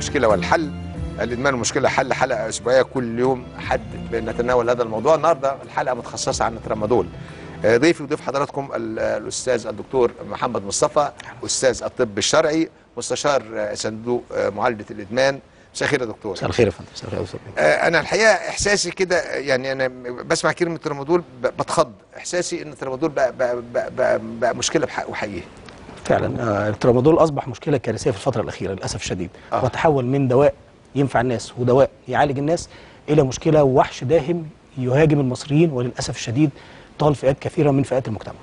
المشكلة والحل. الإدمان المشكلة حل حلقة أسبوعية كل يوم حد بنتناول هذا الموضوع. النهارده الحلقة متخصصة عن الترامادول. آه، ضيفي وضيف حضراتكم ال- الأستاذ الدكتور محمد مصطفى أستاذ الطب الشرعي مستشار صندوق آه، معالجة الإدمان. مساء الخير يا دكتور. مساء الخير يا فندم. مساء الخير. آه، أنا الحقيقة إحساسي كده يعني أنا بسمع كلمة ترامادول بتخض. إحساسي إن الترامادول بقى, بقى, بقى, بقى, بقى مشكلة بحق وحقيقية. فعلا آه، الترامادول أصبح مشكلة كارثية في الفترة الأخيرة للأسف الشديد. آه. وتحول من دواء ينفع الناس ودواء يعالج الناس إلى مشكلة ووحش داهم يهاجم المصريين وللأسف الشديد طال فئات كثيرة من فئات المجتمع.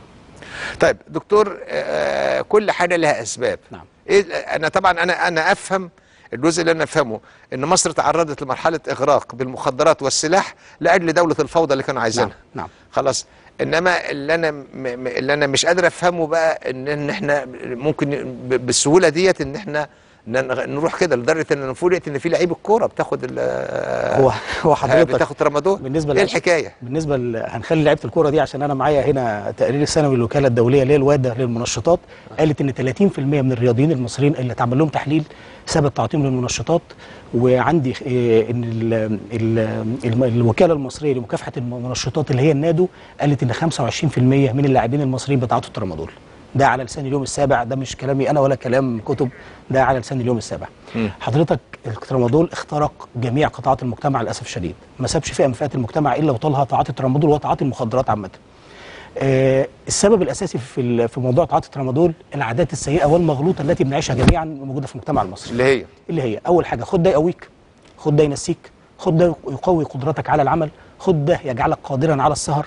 طيب دكتور آه، كل حاجة لها أسباب. نعم. إيه أنا طبعا أنا أنا أفهم الجزء اللي أنا أفهمه إن مصر تعرضت لمرحلة إغراق بالمخدرات والسلاح لأجل دولة الفوضى اللي كانوا عايزينها. نعم نعم. خلاص. إنما اللي أنا اللي أنا مش قادر أفهمه بقى إن إحنا ممكن بالسهولة ديت إن إحنا نروح كده لدرجة إن فوجئت إن في لعيب الكورة بتاخد ال- هو هو حضرتك بتاخد ترامادول بالنسبة إيه الحكاية بالنسبة. هنخلي لعيبة الكورة دي عشان أنا معايا هنا تقرير السنوي للوكاله الدولية اللي هي الواده للمنشطات قالت إن 30% من الرياضيين المصريين اللي اتعمل لهم تحليل ثبت تعاطيهم للمنشطات وعندي إيه إن ال... ال... ال... الوكالة المصرية لمكافحة المنشطات اللي هي النادو قالت إن 25% من اللاعبين المصريين بتعاطوا الترامادول ده على لسان اليوم السابع ده مش كلامي أنا ولا كلام كتب ده على لسان اليوم السابع. مم. حضرتك الترامادول اخترق جميع قطاعات المجتمع للأسف الشديد. ما سابش فئة من فئات المجتمع إلا وطالها تعاطي الترامادول وتعاطي المخدرات عامة. آه السبب الأساسي في في موضوع تعاطي الترامادول العادات السيئة والمغلوطة التي بنعيشها جميعا موجودة في المجتمع المصري. اللي هي؟ اللي هي أول حاجة خد ده يقويك خد ده ينسيك خد ده يقوي قدرتك على العمل خد ده يجعلك قادرا على السهر.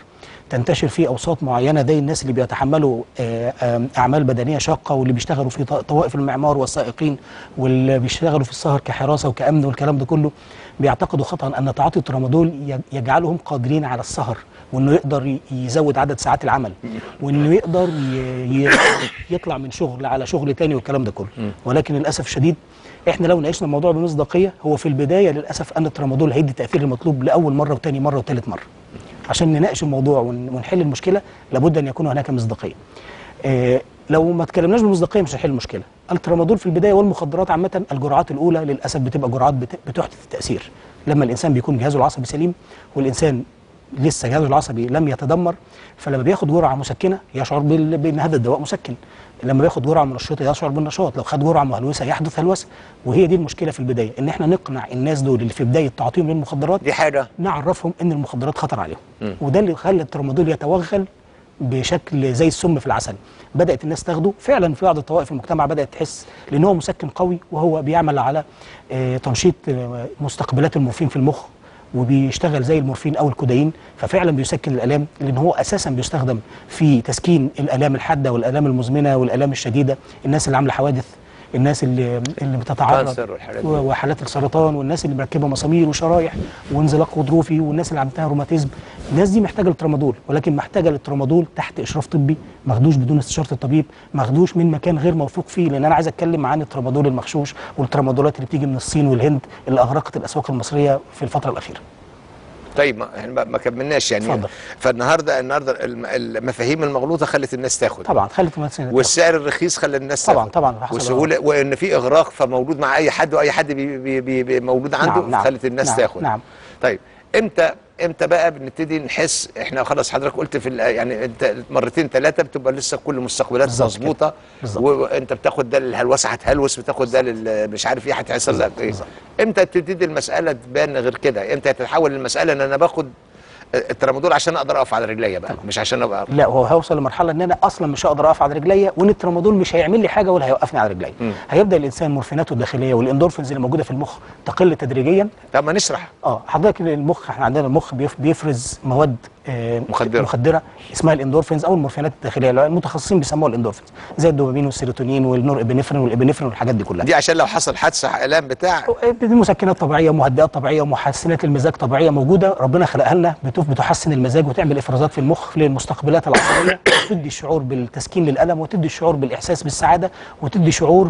تنتشر فيه أوساط معينة زي الناس اللي بيتحملوا آه، أعمال بدنية شاقة واللي بيشتغلوا في طوائف المعمار والسائقين واللي بيشتغلوا في السهر كحراسة وكأمن والكلام ده كله. بيعتقدوا خطا أن تعاطي الترامادول يجعلهم قادرين على السهر وإنه يقدر يزود عدد ساعات العمل وإنه يقدر يطلع من شغل على شغل تاني والكلام ده كله. ولكن للأسف الشديد إحنا لو ناقشنا الموضوع بمصداقية هو في البداية للأسف أن الترامادول هيدي التاثير المطلوب لأول مرة وتاني مرة وتالت مرة. عشان نناقش الموضوع ون- ونحل المشكلة لابد أن يكون هناك مصداقية. آه لو ما اتكلمناش بمصداقية مش هنحل المشكلة. الترامادول في البداية والمخدرات عامة الجرعات الأولى للأسف بتبقى جرعات بت- بتحدث التأثير. لما الإنسان بيكون جهازه العصبي سليم والإنسان لسه جهازه العصبي لم يتدمر فلما بياخد جرعة مسكنة يشعر بان هذا الدواء مسكن. لما بياخد جرعة منشطه يشعر بالنشاط. لو خد جرعة مهلوسه يحدث هلوسة. وهي دي المشكلة في البداية إن إحنا نقنع الناس دول اللي في بداية تعاطيهم للمخدرات دي حاجة. نعرفهم إن المخدرات خطر عليهم. مم. وده اللي خلى الترامادول يتوغل بشكل زي السم في العسل. بدأت الناس تاخده. فعلا في بعض الطوائف في المجتمع بدأت تحس لأن هو مسكن قوي وهو بيعمل على آه، تنشيط آه، مستقبلات المورفين في المخ. وبيشتغل زي المورفين أو الكودايين ففعلا بيسكن الألام لأن هو أساسا بيستخدم في تسكين الألام الحادة والألام المزمنة والألام الشديدة الناس اللي عاملة حوادث الناس اللي اللي بتتعرض وحالات السرطان والناس اللي مركبة مسامير وشرايح وانزلاق غضروفي والناس اللي عندها روماتيزم. الناس دي محتاجة للترامادول ولكن محتاجة للترامادول تحت إشراف طبي ماخدوش بدون استشارة الطبيب ماخدوش من مكان غير موثوق فيه لأن أنا عايز أتكلم عن الترامادول المغشوش والترامادولات اللي بتيجي من الصين والهند اللي أغرقت الأسواق المصرية في الفترة الأخيرة. طيب ما إحنا ما- كملناش يعني اتفضل. فالنهارده النهارده الم- المفاهيم المغلوطة خلت الناس تاخد طبعا خلت الناس والسعر الرخيص خلى الناس طبعا تاخد. طبعا وسهولة وان في إغراق فموجود مع أي حد وأي حد بي بي بي بي موجود عنده نعم، نعم، خلت الناس نعم، تاخد نعم. طيب إمتى إمتى بقى بنبتدي نحس إحنا خلاص حضرتك قلت في يعني أنت مرتين ثلاثة بتبقى لسه كل كده. مظبوطة. وأنت بتاخد ده للهلوسة هتهلوس بتاخد ده مش عارف إيه هتحصل لك إيه بالظبط. إمتى تبتدي المسألة تبان غير كده إمتى تتحول المسألة إن أنا باخد الترامادول عشان أقدر أقف على رجليا بقى مش عشان أبقى لا هو هيوصل لمرحلة إن أنا أصلا مش هقدر أقف على رجليا وإن الترامادول مش هيعمل لي حاجة ولا هيوقفني على رجليا. هيبدأ الإنسان مورفيناته الداخلية والإندورفينز اللي موجودة في المخ تقل تدريجيا. طب ما نشرح. آه حضرتك المخ إحنا عندنا المخ بيف- بيفرز مواد آه مخدرة. مخدرة اسمها الإندورفينز أو المورفينات الداخلية اللي المتخصصين بيسموها الإندورفينز زي الدوبامين والسيروتونين وال norepinephrine وال epinephrine والحاجات دي كلها. دي عشان لو حصل حادثة الام بتاع. دي مسكنات طبيعية ومهدئات طبيعية ومحسنات المزاج طبيعية موجودة ربنا خلقها لنا بتحسن المزاج وتعمل إفرازات في المخ للمستقبلات العصبية تدي الشعور بالتسكين للألم وتدي الشعور بالإحساس بالسعادة وتدي شعور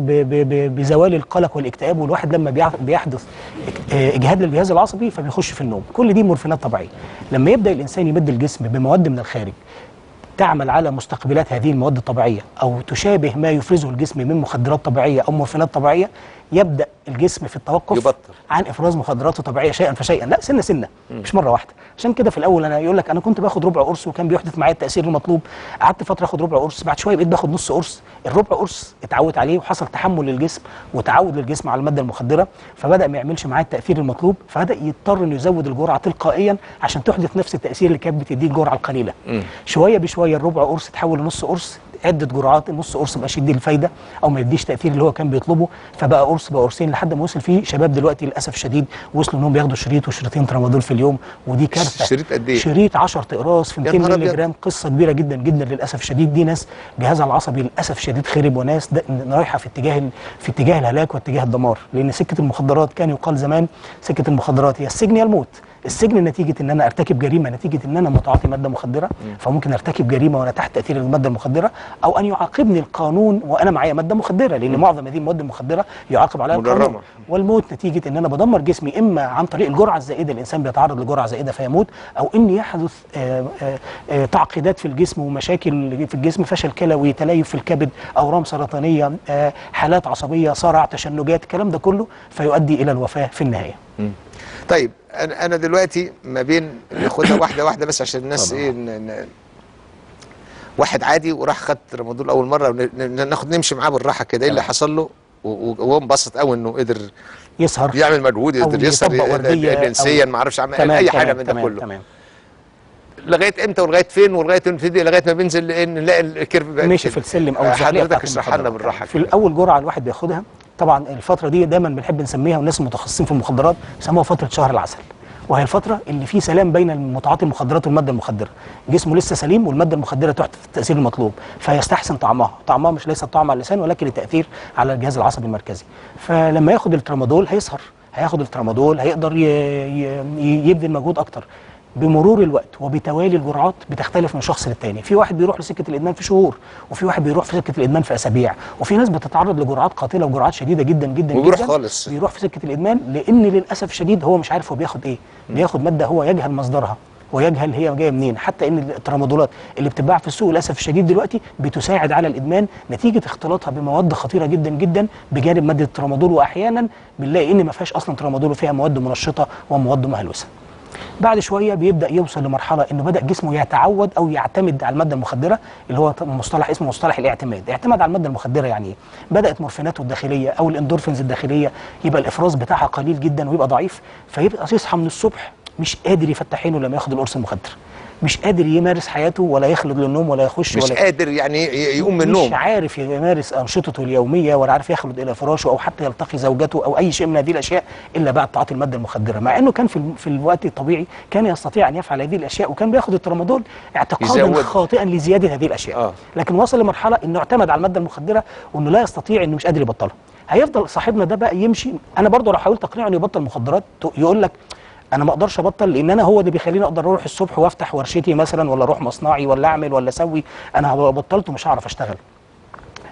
بزوال القلق والاكتئاب والواحد لما بيحدث إجهاد للجهاز العصبي فبيخش في النوم. كل دي مورفينات طبيعية. لما يبدأ الإنسان يمد الجسم بمواد من الخارج تعمل على مستقبلات هذه المواد الطبيعية أو تشابه ما يفرزه الجسم من مخدرات طبيعية أو مورفينات طبيعية يبدأ الجسم في التوقف يبطل. عن إفراز مخدرات طبيعية شيئا فشيئا. لا سنة سنة. مش مرة واحدة. عشان كده في الأول أنا يقول لك أنا كنت باخد ربع قرص وكان بيحدث معايا التأثير المطلوب. قعدت فترة أخد ربع قرص. بعد شوية بقيت باخد نص قرص. الربع قرص اتعود عليه وحصل تحمل للجسم وتعود للجسم على المادة المخدرة. فبدأ ما يعملش معاه التأثير المطلوب. فبدأ يضطر إنه يزود الجرعة تلقائيا عشان تحدث نفس التأثير اللي كانت بتديه الجرعة القليلة. شوية بشوية الربع قرص اتحول لنص قرص. عدة جرعات النص قرص مبقاش يدي الفايدة أو ما يديش تأثير اللي هو كان بيطلبه فبقى قرص بقى قرصين لحد ما وصل فيه شباب دلوقتي للأسف الشديد وصلوا إنهم بياخدوا شريط وشريطين ترامادول في اليوم ودي كارثة شريط قد إيه؟ شريط 10 اقراص في يا 200 نهار مللي أبيض. جرام قصة كبيرة جدا جدا للأسف الشديد دي ناس جهازها العصبي للأسف الشديد خرب وناس رايحة في اتجاه في اتجاه الهلاك واتجاه الدمار لأن سكة المخدرات كان يقال زمان سكة المخدرات هي السجن يا الموت السجن نتيجة إن أنا أرتكب جريمة نتيجة إن أنا متعاطي مادة مخدرة فممكن أرتكب جريمة وأنا تحت تأثير المادة المخدرة أو أن يعاقبني القانون وأنا معايا مادة مخدرة لأن معظم هذه المواد المخدرة يعاقب عليها القانون. مجرمة. والموت نتيجة إن أنا بدمر جسمي إما عن طريق الجرعة الزائدة الإنسان بيتعرض لجرعة زائدة فيموت أو ان يحدث آه، آه، آه، تعقيدات في الجسم ومشاكل في الجسم فشل كلوي تليف في الكبد أورام سرطانية حالات عصبية صرع تشنجات الكلام ده كله فيؤدي إلى الوفاة في النهاية. طيب أنا أنا دلوقتي ما بين ناخدها واحدة واحدة بس عشان الناس. إيه ن- ن- واحد عادي وراح خد رمضان اول مرة ناخد نمشي معاه بالراحة كده إيه اللي تمام. حصل له وهو انبسط قوي إنه قدر يسهر يعمل مجهود يقدر يسهر جنسيا ما أعرفش عمل تمام أي حاجة من ده كله تمام لغاية إمتى ولغاية فين ولغاية نبتدي لغاية ما بننزل لأن- نلاقي الكيرف ماشي. في السلم أو آه، حضرتك اشرح لنا. بالراحة في. الأول جرعة الواحد بياخدها طبعا الفترة دي دايما بنحب نسميها والناس المتخصصين في المخدرات بيسموها فترة شهر العسل. وهي الفترة اللي في سلام بين المتعاطي المخدرات والمادة المخدرة. جسمه لسه سليم والمادة المخدرة تحدث التأثير المطلوب فيستحسن طعمها. طعمها مش ليس الطعم على اللسان ولكن التاثير على الجهاز العصبي المركزي. فلما ياخد الترامادول هيسهر هياخد الترامادول هيقدر يبذل مجهود أكتر. بمرور الوقت وبتوالي الجرعات بتختلف من شخص للتاني. في واحد بيروح لسكة الإدمان في شهور وفي واحد بيروح في سكة الإدمان في أسابيع وفي ناس بتتعرض لجرعات قاتلة وجرعات شديدة جدا جدا وبيروح جدا خالص. بيروح في سكة الإدمان لأن للأسف الشديد هو مش عارف هو بياخد إيه. بياخد مادة هو يجهل مصدرها ويجهل هي جاية منين. حتى إن الترامادولات اللي بتتباع في السوق للأسف الشديد دلوقتي بتساعد على الإدمان نتيجة اختلاطها بمواد خطيرة جدا جدا بجانب مادة الترامادول واحيانا بنلاقي إن ما فيهاش أصلا ترامادول وفيها مواد منشطة ومواد مهلوسة. بعد شوية بيبدأ يوصل لمرحلة إنه بدأ جسمه يتعود أو يعتمد على المادة المخدرة اللي هو مصطلح اسمه مصطلح الاعتماد. اعتماد على المادة المخدرة يعني إيه بدأت مورفيناته الداخلية أو الإندورفينز الداخلية يبقى الإفراز بتاعها قليل جدا ويبقى ضعيف فيبقى يصحى من الصبح مش قادر يفتح عينه لما ياخد القرص المخدر. مش قادر يمارس حياته ولا يخلد للنوم ولا يخش مش ولا قادر يعني يقوم من مش النوم عارف يمارس أنشطته اليومية ولا عارف يخلد إلى فراشه أو حتى يلتقي زوجته أو أي شيء من هذه الأشياء إلا بعد تعاطي المادة المخدرة. مع إنه كان في في الوقت الطبيعي كان يستطيع أن يفعل هذه الأشياء وكان بياخد الترامادول اعتقادا. خاطئا لزيادة هذه الأشياء. آه. لكن وصل لمرحلة إنه اعتمد على المادة المخدرة وإنه لا يستطيع إنه مش قادر يبطلها. هيفضل صاحبنا ده بقى يمشي. أنا برضه لو حاولت أقنعه إنه يبطل مخدرات يقول لك أنا ما أقدرش أبطل لأن أنا هو اللي بيخليني أقدر أروح الصبح وأفتح ورشتي مثلا ولا أروح مصنعي ولا أعمل ولا أسوي. أنا لو بطلت مش هعرف أشتغل.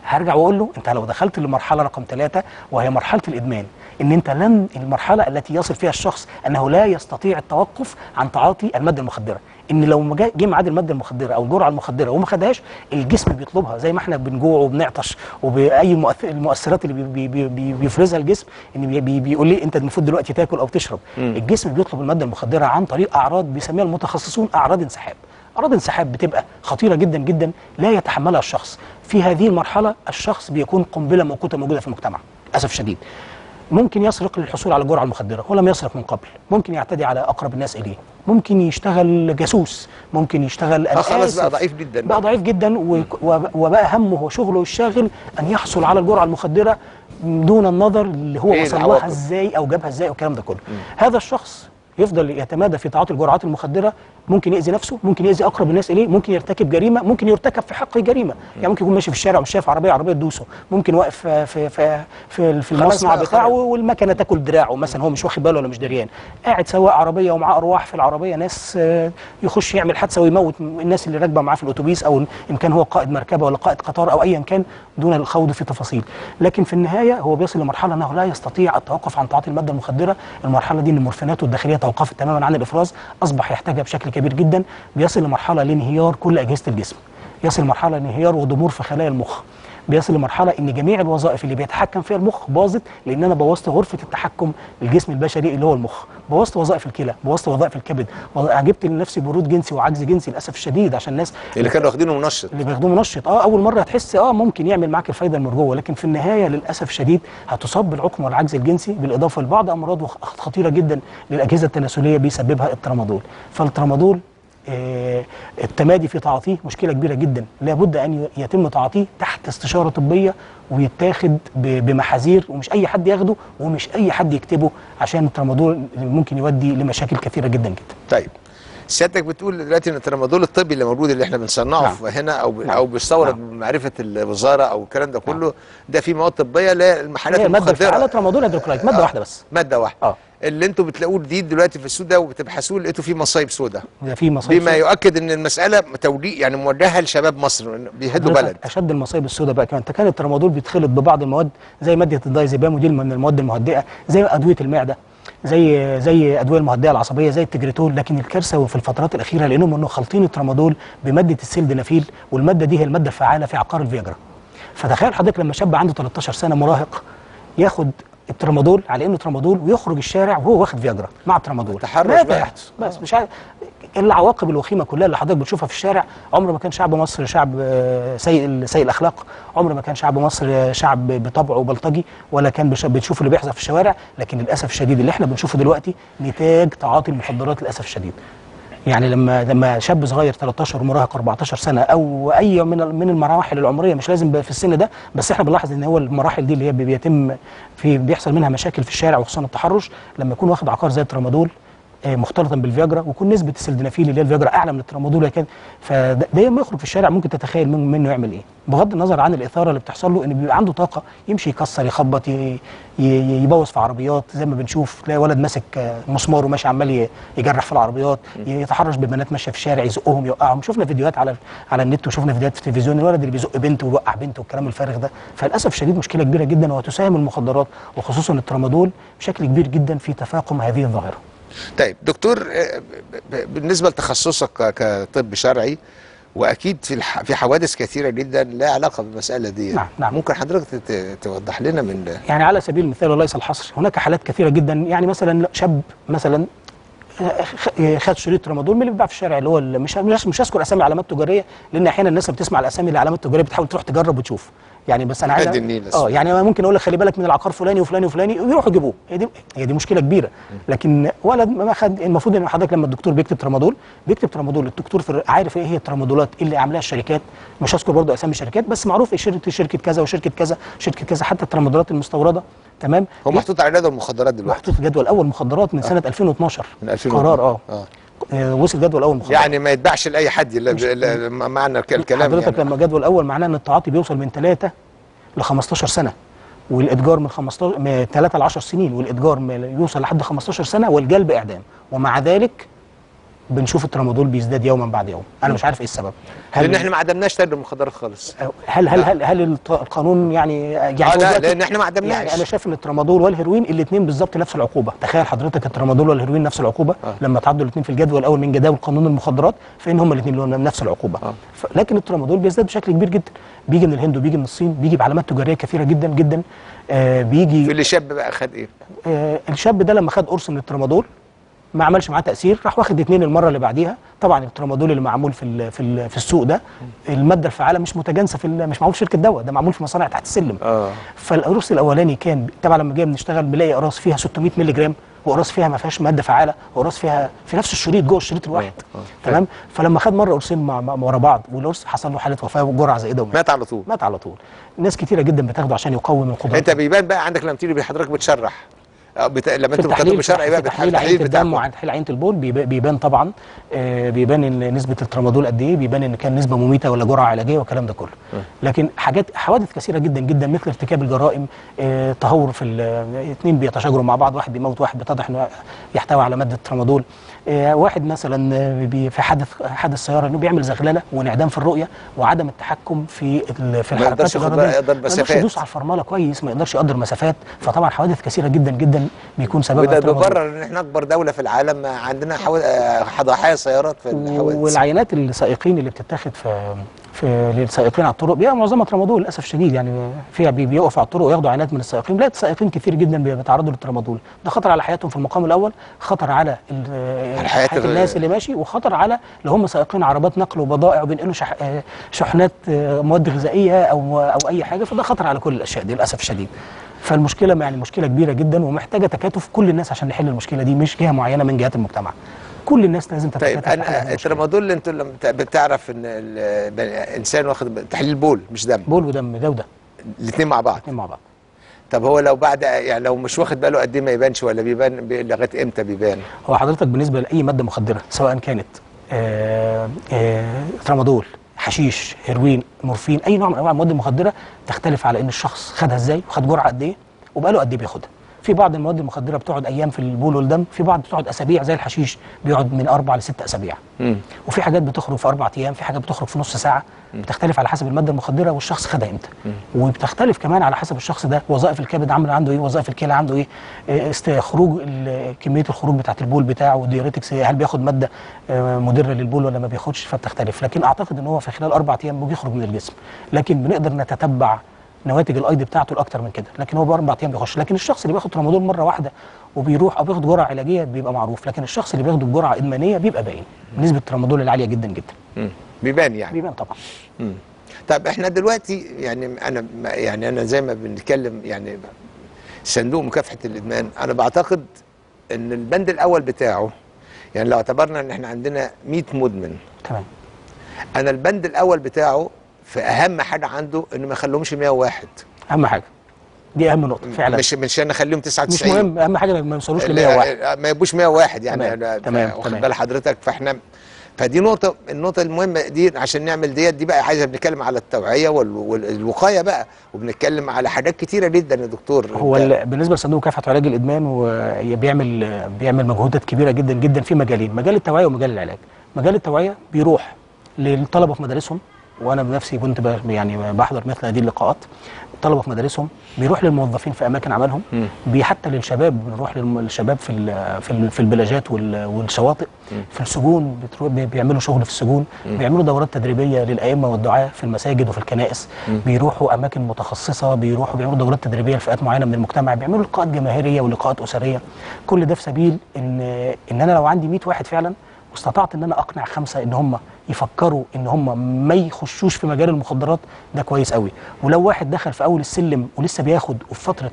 هرجع وأقول له أنت لو دخلت لمرحلة رقم ثلاثة وهي مرحلة الإدمان إن أنت لن المرحلة التي يصل فيها الشخص أنه لا يستطيع التوقف عن تعاطي المادة المخدرة. إن لو جه ميعاد المادة المخدرة أو الجرعة المخدرة وما خدهاش الجسم بيطلبها زي ما إحنا بنجوع وبنعطش وبأي المؤث- المؤثرات اللي بي بي بي بيفرزها الجسم إن بي بي بيقول لي أنت المفروض دلوقتي تاكل أو تشرب. الجسم بيطلب المادة المخدرة عن طريق أعراض بيسميها المتخصصون أعراض انسحاب. أعراض انسحاب بتبقى خطيرة جدا جدا لا يتحملها الشخص. في هذه المرحلة الشخص بيكون قنبلة موقوتة موجودة في المجتمع للأسف شديد ممكن يسرق للحصول على الجرعة المخدرة ولم يسرق من قبل. ممكن يعتدي على أقرب الناس إليه. ممكن يشتغل جاسوس. ممكن يشتغل آه أنا خلاص بقى. ضعيف جدا. بقى ضعيف جدا وبقى همه وشغله الشاغل أن يحصل على الجرعة المخدرة دون النظر اللي هو إيه وصل العواقب؟ لها إزاي أو جابها إزاي والكلام ده كله. هذا الشخص يفضل يتمادى في تعاطي الجرعات المخدرة ممكن يأذي نفسه ممكن يأذي أقرب الناس إليه ممكن يرتكب جريمة ممكن يرتكب في حقه جريمة. يعني ممكن يكون ماشي في الشارع ومش شايف عربية عربية تدوسه. ممكن واقف في في في في, المصنع بتاعه. والمكنة تاكل دراعه مثلا هو مش واخد باله ولا مش دريان. قاعد سواق عربية ومعاه أرواح في العربية ناس آه، يخش يعمل حادثة ويموت الناس اللي راكبة معاه في الأتوبيس أو إن كان هو قائد مركبة ولا قائد قطار أو ايا كان دون الخوض في تفاصيل. لكن في النهاية هو بيصل لمرحلة إنه لا يستطيع التوقف عن تعاطي المادة المخدرة. المرحلة دي ان مورفيناته الداخليه توقفت تماما عن الإفراز أصبح يحتاجها بشكل كبير جدا بيصل لمرحلة لانهيار كل أجهزة الجسم. يصل لمرحلة انهيار وضمور في خلايا المخ. بيصل لمرحلة إن جميع الوظائف اللي بيتحكم فيها المخ باظت لأن أنا بوظت غرفة التحكم الجسم البشري اللي هو المخ. بوظت وظائف الكلى بوظت وظائف الكبد. وظ- جبت لنفسي برود جنسي وعجز جنسي للأسف الشديد عشان الناس اللي كانوا واخدينه منشط. اللي بياخدوه منشط. آه أول مرة هتحس آه ممكن يعمل معاك الفايدة المرجوه لكن في النهاية للأسف الشديد هتصاب بالعقم والعجز الجنسي بالإضافة لبعض أمراض خطيرة جدا للأجهزة التناسلية بيسببها الترامادول. فالترامادول التمادي في تعاطيه مشكلة كبيرة جدا. لابد أن يتم تعاطيه تحت استشارة طبية ويتاخد بمحاذير ومش أي حد ياخده ومش أي حد يكتبه عشان الترامادول ممكن يؤدي لمشاكل كثيرة جدا جدا. طيب سيادتك بتقول دلوقتي إن الترامادول الطبي اللي موجود اللي إحنا بنصنعه نعم. في هنا أو نعم. أو بيستورد نعم. بمعرفه الوزارة أو الكلام ده كله ده فيه مواد طبية للمحلات هي مادة المخدرة. ترامادول hydrochloride مادة آه. واحدة بس. مادة واحدة. آه. اللي أنتوا بتلاقوه جديد دلوقتي في السوق ده وبتبحثوه لقيتوا فيه مصايب سوداء. ده في مصايب بما يؤكد إن المسألة توليق يعني موجهة لشباب مصر بيهدوا بلد. أشد المصايب السوداء بقى كمان. كان الترامادول بيتخلط ببعض المواد زي مادة الدايزيبام ودي من المواد المهدئة زي أدوية المعدة. زي زي أدوية المهدئة العصبية زي التجريتول لكن الكارثة في الفترات الأخيرة لأنهم إنه خالطين الترامادول بمادة السيلدنافيل والمادة دي هي المادة الفعالة في عقار الفياجرا. فتخيل حضرتك لما شاب عنده 13 سنة مراهق ياخد الترامادول على إنه ترامادول ويخرج الشارع وهو واخد فياجرا مع الترامادول. تحرش. يحدث بس مش عارف العواقب الوخيمة كلها اللي حضرتك بتشوفها في الشارع عمر ما كان شعب مصر شعب آه، سيء سيء الأخلاق. عمر ما كان شعب مصر شعب بطبعه بلطجي ولا كان بتشوف اللي بيحصل في الشوارع. لكن للأسف الشديد اللي إحنا بنشوفه دلوقتي نتاج تعاطي المخدرات للأسف الشديد. يعني لما لما شاب صغير 13 مراهق 14 سنة أو أي من من المراحل العمرية مش لازم في السن ده بس إحنا بنلاحظ إن هو المراحل دي اللي هي بيتم في بيحصل منها مشاكل في الشارع وخصوصا التحرش لما يكون واخد عقار زي الترامادول مختلطا بالفياجرا ويكون نسبة السلدنافيل اللي هي الفياجرا أعلى من الترامادول كان فده ده لما يخرج في الشارع ممكن تتخيل من- منه يعمل إيه. بغض النظر عن الإثارة اللي بتحصل له إن بيبقى عنده طاقة يمشي يكسر يخبط يبوظ في عربيات. زي ما بنشوف تلاقي ولد ماسك آه، مسمار وماشي عمال يجرح في العربيات يتحرش ببنات ماشية في الشارع يزقهم يوقعهم. شفنا فيديوهات على على النت وشفنا فيديوهات في التلفزيون الولد اللي بيزق بنته ويوقع بنته والكلام الفارغ ده. فللأسف الشديد مشكلة كبيرة جدا وتساهم المخدرات وخصوصا الترامادول بشكل كبير جدا في تفاقم هذه الظاهرة. طيب دكتور آه، بالنسبة لتخصصك كطب شرعي وأكيد في الح... في حوادث كثيرة جدا لها علاقة بالمسألة دي نعم، نعم. ممكن حضرتك ت- توضح لنا من يعني على سبيل المثال وليس الحصر هناك حالات كثيرة جدا. يعني مثلا شاب مثلا خ- خد شريط ترامادول من اللي بيتباع في الشارع اللي هو مش مش هذكر أسامي علامات تجارية لأن أحيانا الناس بتسمع الأسامي العلامات التجاريه بتحاول تروح تجرب وتشوف. يعني بس أنا عايز آه. يعني أنا ممكن أقول لك خلي بالك من العقار فلاني وفلاني وفلاني ويروحوا يجيبوه. هي دي هي دي مشكلة كبيرة. لكن ولد ما خد المفروض إن حضرتك لما الدكتور بيكتب ترامادول بيكتب ترامادول. الدكتور في عارف إيه هي الترامادولات اللي عاملاها الشركات؟ مش هذكر برضه أسامي الشركات بس معروف إيه شركه شركة كذا وشركة كذا شركة كذا حتى الترامادولات المستوردة. تمام؟ هو محطوط على جدول المخدرات دلوقتي. محطوط جدول أول مخدرات من سنة 2012 من 2000 قرار آه آه. آه، وصل جدول أول مخدرات يعني ما يتباعش لأي حد لا- معنى الك- الكلام حضرتك يعني. لما جدول أول معناه إن التعاطي بيوصل من 3 ل 15 سنة والإتجار من 15 من 3 ل 10 سنين والإتجار يوصل لحد 15 سنة والجلب إعدام ومع ذلك بنشوف الترامادول بيزداد يوما بعد يوم. أنا مش عارف إيه السبب. لأن إحنا ما عدمناش تاجر المخدرات خالص. هل هل هل هل القانون يعني يعني هو لا لأن إحنا ما عدمناش. يعني أنا شايف إن الترامادول والهيروين الاثنين بالظبط نفس العقوبة. تخيل حضرتك الترامادول والهيروين نفس العقوبة. آه. لما تعدوا الاثنين في الجدول الأول من جداول قانون المخدرات فإن هم الاثنين لهم نفس العقوبة. آه. لكن الترامادول بيزداد بشكل كبير جدا. بيجي من الهند وبيجي من الصين بيجي بعلامات تجارية كثيرة جدا جدا. آه في بيجي اللي شاب بقى خد إيه؟ آه الشاب ده لما خد قرص من الترامادول ما عملش معاه تأثير راح واخد اثنين المرة اللي بعديها. طبعا الترامادول اللي معمول في ال في ال في السوق ده المادة الفعالة مش متجانسة في مش معمول في شركة دواء ده معمول في مصانع تحت السلم. آه. فالقرص الأولاني كان طبعا لما جينا بنشتغل بنلاقي أقراص فيها 600 مللي جرام وأقراص فيها ما فيهاش مادة فعالة وأقراص فيها في نفس الشريط جوه الشريط الواحد. آه. تمام؟ فلما خد مرة قرصين مع ورا بعض والقرص حصل له حالة وفاة وجرعة زائده ومات مات على طول. مات على طول. ناس كتيرة جدا بتاخده عشان يقوم القدرات أنت بيبان بقى عندك لما تيجي حضرتك بتشرح. آه، بت... لما في انت بتكتب التحليل شرعي بقى بتحليل تحليل عينة التحليل الدم وعن تحليل عينه البول بيبا- بيبان طبعا آه، بيبان إن نسبة الترامادول قد إيه بيبان إن كان نسبة مميتة ولا جرعة علاجية والكلام ده كله. لكن حاجات حوادث كثيرة جدا جدا مثل ارتكاب الجرائم آه، تهور في اثنين بيتشاجروا مع بعض واحد بيموت واحد بيتضح إنه يحتوي على مادة ترامادول. واحد مثلا آه، في حادث حادث سيارة إنه بيعمل زغللة وانعدام في الرؤية وعدم التحكم في في ما الحركات يقدرش ياخد. بقى- ما يقدرش مسافات. يدوس على الفرملة كويس ما يقدرش يقدر مسافات فطبعا حوادث كثيرة جدا جدا بيكون سببها وده. بيبرر إن إحنا أكبر دولة في العالم عندنا. آه، ضحايا سيارات في الحوادث والعينات السائقين اللي بتتاخد في في للسائقين على الطرق. بيبقى معظمها ترامادول للأسف الشديد يعني فيها بي- بيقفوا على الطرق وياخدوا عينات من السائقين. بنلاقي السائقين كتير جدا بي- بيتعرضوا للترامادول. ده خطر على حياتهم في المقام الأول خطر على حياة الناس اللي ماشي وخطر على لو هم سائقين عربات نقل وبضائع وبينقلوا شح... آه، شحنات آه، مواد غذائية أو أو أي حاجة. فده خطر على كل الأشياء دي للأسف الشديد. فالمشكلة يعني مشكلة كبيرة جدا ومحتاجة تكاتف كل الناس عشان نحل المشكلة دي مش جهة معينة من جهات المجتمع. كل الناس لازم تتكاتف طيب أنا. الترامادول اللي أنتوا لما بت- بتعرف إن ال- بني- إنسان واخد تحليل بول مش دم. بول ودم ده وده. الاثنين مع بعض. الاثنين مع بعض. طب هو لو بعد يعني لو مش واخد باله قد إيه ما يبانش ولا بيبان بي- لغاية إمتى بيبان؟ هو حضرتك بالنسبة لأي مادة مخدرة سواء كانت آه، آه، ترامادول حشيش هيروين مورفين أي نوع من أنواع المواد المخدرة تختلف على إن الشخص خدها إزاي وخد جرعة قد إيه وبقاله قد إيه بياخدها. في بعض المواد المخدرة بتقعد أيام في البول والدم في بعض بتقعد أسابيع زي الحشيش بيقعد من أربع لست أسابيع. وفي حاجات بتخرج في أربع أيام في حاجات بتخرج في نص ساعة بتختلف على حسب المادة المخدرة والشخص خدها إمتى. وبتختلف كمان على حسب الشخص ده وظائف الكبد عاملة عنده إيه وظائف الكلى عنده إيه آه، خروج كمية الخروج بتاعه البول بتاعه والديوريتكس هل بياخد مادة آه، مدره للبول ولا ما بياخدش فبتختلف. لكن أعتقد إن هو في خلال أربع أيام بيخرج من الجسم. لكن بنقدر نتتبع نواتج الايض بتاعته لأكتر من كده. لكن هو باربع أيام بيخش. لكن الشخص اللي بياخد ترامادول مرة واحدة وبيروح أو بياخد جرعة علاجية بيبقى معروف. لكن الشخص اللي بياخده بجرعة إدمانية بيبقى باين. نسبة الترامادول العالية جدا جدا. مم. بيبان يعني. بيبان طبعا. مم. طب إحنا دلوقتي يعني أنا يعني أنا زي ما بنتكلم يعني صندوق مكافحة الإدمان أنا بعتقد إن البند الأول بتاعه يعني لو اعتبرنا إن إحنا عندنا 100 مدمن. تمام. أنا البند الأول بتاعه في اهم حاجة عنده إنه ما يخليهمش 101 أهم حاجة. دي أهم نقطة فعلا. مش مش عشان نخليهم مش 99 مهم أهم حاجة ما يوصلوش ل لا، 101 ما يبقوش 101 يعني. تمام، تمام، واخد. بال حضرتك فإحنا فدي نقطة النقطة المهمة دي عشان نعمل ديت دي بقى عايزة بنتكلم على التوعية وال- والوقاية بقى وبنتكلم على حاجات كتيرة جدا يا دكتور. هو بالنسبة لصندوق مكافحه علاج الإدمان وبيعمل بيعمل مجهودات كبيرة جدا جدا في مجالين مجال التوعية ومجال العلاج. مجال التوعية بيروح للطلبة في مدارسهم وأنا بنفسي كنت يعني بحضر مثل هذه اللقاءات. الطلبه في مدارسهم بيروح للموظفين في أماكن عملهم بي حتى للشباب بنروح للشباب في في في البلاجات وال- والشواطئ. في السجون بيعملوا شغل في السجون بيعملوا دورات تدريبية للأئمة والدعاة في المساجد وفي الكنائس. بيروحوا أماكن متخصصة بيروحوا بيعملوا دورات تدريبية لفئات معينة من المجتمع بيعملوا لقاءات جماهيرية ولقاءات أسرية. كل ده في سبيل ان إن أنا لو عندي 100 واحد فعلا واستطعت إن أنا أقنع خمسة إن هم يفكروا إن هم ما يخشوش في مجال المخدرات ده كويس قوي ولو واحد دخل في أول السلم ولسه بياخد وفي فترة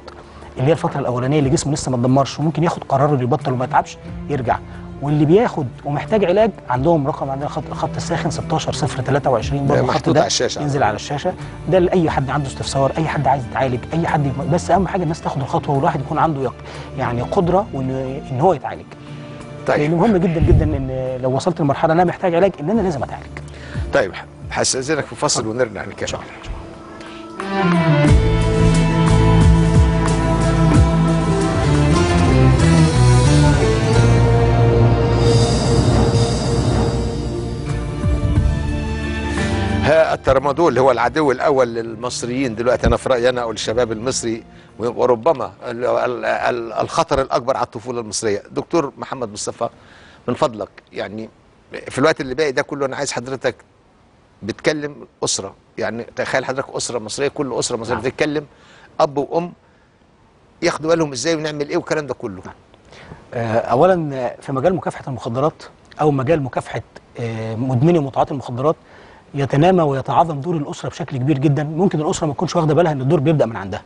اللي هي الفترة الأولانية اللي جسمه لسه ما اتدمرش وممكن ياخد قرار إنه يبطل وما يتعبش يرجع واللي بياخد ومحتاج علاج عندهم رقم عندنا خط الخط الساخن 16 0 23 برضه الخط ده على الشاشة. ينزل على الشاشة ده لأي حد عنده استفسار أي حد عايز يتعالج أي حد بس أهم حاجة الناس تاخد الخطوة والواحد يكون عنده. يعني قدرة وان إن هو يتعالج لأن طيب مهم جدا جدا إن لو وصلت لمرحلة ان أنا محتاج علاج ان أنا لازم أتعالج. طيب هستأذنك في فصل ونرجع نكمل. ها الترامادول هو العدو الأول للمصريين دلوقتي. أنا في رأيي أنا أو الشباب المصري وربما ال- ال- ال- الخطر الأكبر على الطفولة المصرية. دكتور محمد مصطفى من فضلك يعني في الوقت اللي باقي ده كله أنا عايز حضرتك بتكلم أسرة. يعني تخيل حضرتك أسرة مصرية كل أسرة مصرية نعم. بتتكلم أب وأم ياخدوا بالهم إزاي ونعمل إيه والكلام ده كله. آه، اولا آه، في مجال مكافحة المخدرات أو مجال مكافحة آه، مدمني ومتعاطي المخدرات يتنامى ويتعاظم دور الأسرة بشكل كبير جدا. ممكن الأسرة ما تكونش واخدة بالها إن الدور بيبدأ من عندها.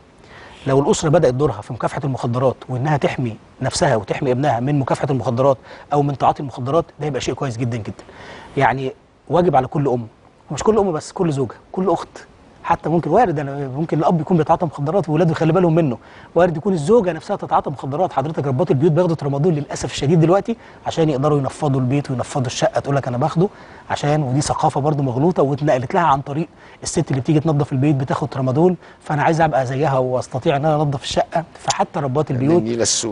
لو الأسرة بدأت دورها في مكافحة المخدرات وإنها تحمي نفسها وتحمي ابنها من مكافحة المخدرات أو من تعاطي المخدرات ده يبقى شيء كويس جدا جدا. يعني واجب على كل أم ومش كل أم بس كل زوجة كل أخت حتى ممكن وارد أنا ممكن الأب يكون بيتعاطى مخدرات واولاده يخلي بالهم منه. وارد يكون الزوجة نفسها تتعاطى مخدرات. حضرتك ربات البيوت بياخدوا ترامادول للأسف الشديد دلوقتي عشان يقدروا ينفضوا البيت وينفضوا الشقة تقول لك أنا باخده عشان ودي ثقافة برضو مغلوطة واتنقلت لها عن طريق الست اللي بتيجي تنظف البيت بتاخد ترامادول. فأنا عايز أبقى زيها وأستطيع إن أنا أنظف الشقة. فحتى ربات البيوت.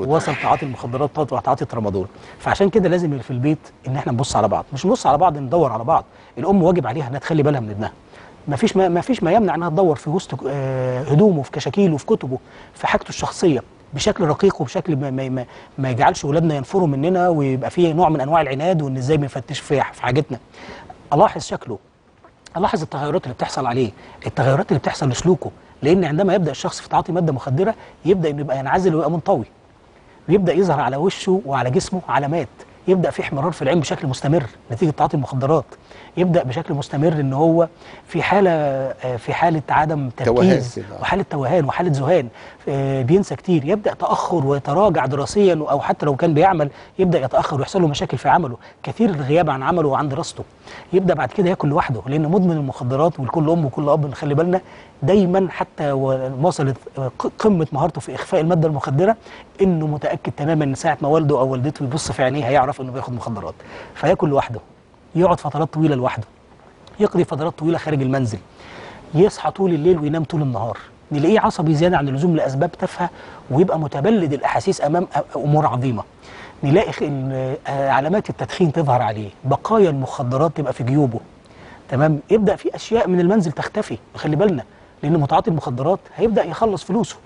وصل تعاطي المخدرات تطلع تعاطي الترامادول. فعشان كده لازم في البيت إن إحنا نبص على بعض. مش نبص على بعض ندور على بعض. الأم واجب عليها إنها تخلي بالها من ابنها. ما فيش ما, ما فيش ما يمنع إنها تدور في وسط آه، هدومه في كشاكيله في كتبه في حاجته الشخصية بشكل رقيق وبشكل ما, ما, ما, يجعلش اولادنا ينفروا مننا ويبقى فيه نوع من أنواع العناد وإن إزاي بنفتش في حاجتنا. ألاحظ شكله. ألاحظ التغيرات اللي بتحصل عليه. التغيرات اللي بتحصل لسلوكه. لأن عندما يبدأ الشخص في تعاطي مادة مخدرة يبدأ إنه يبقى ينعزل ويبقى منطوي. بيبدا يظهر على وشه وعلى جسمه علامات. يبدأ في احمرار في العين بشكل مستمر نتيجة تعاطي المخدرات. يبدأ بشكل مستمر إن هو في حالة آه، في حالة عدم تركيز. وحالة توهان وحالة ذهان آه، بينسى كتير. يبدأ تأخر ويتراجع دراسيا أو حتى لو كان بيعمل يبدأ يتأخر ويحصل له مشاكل في عمله. كثير الغياب عن عمله وعن دراسته. يبدأ بعد كده ياكل لوحده لأن مدمن المخدرات والكل أم وكل أب نخلي بالنا دايما حتى وصلت قمة مهارته في إخفاء المادة المخدرة إنه متأكد تماما إن ساعة ما والده أو والدته يبص في عينيه هيعرف إنه بياخد مخدرات. فياكل لوحده يقعد فترات طويلة لوحده يقضي فترات طويلة خارج المنزل يصحى طول الليل وينام طول النهار نلاقيه عصبي زيادة عن اللزوم لأسباب تافهة ويبقى متبلد الأحاسيس أمام أمور عظيمة. نلاقي آه، علامات التدخين تظهر عليه بقايا المخدرات تبقى في جيوبه. تمام؟ يبدأ في أشياء من المنزل تختفي خلي بالنا. لأن متعاطي المخدرات هيبدأ يخلص فلوسه.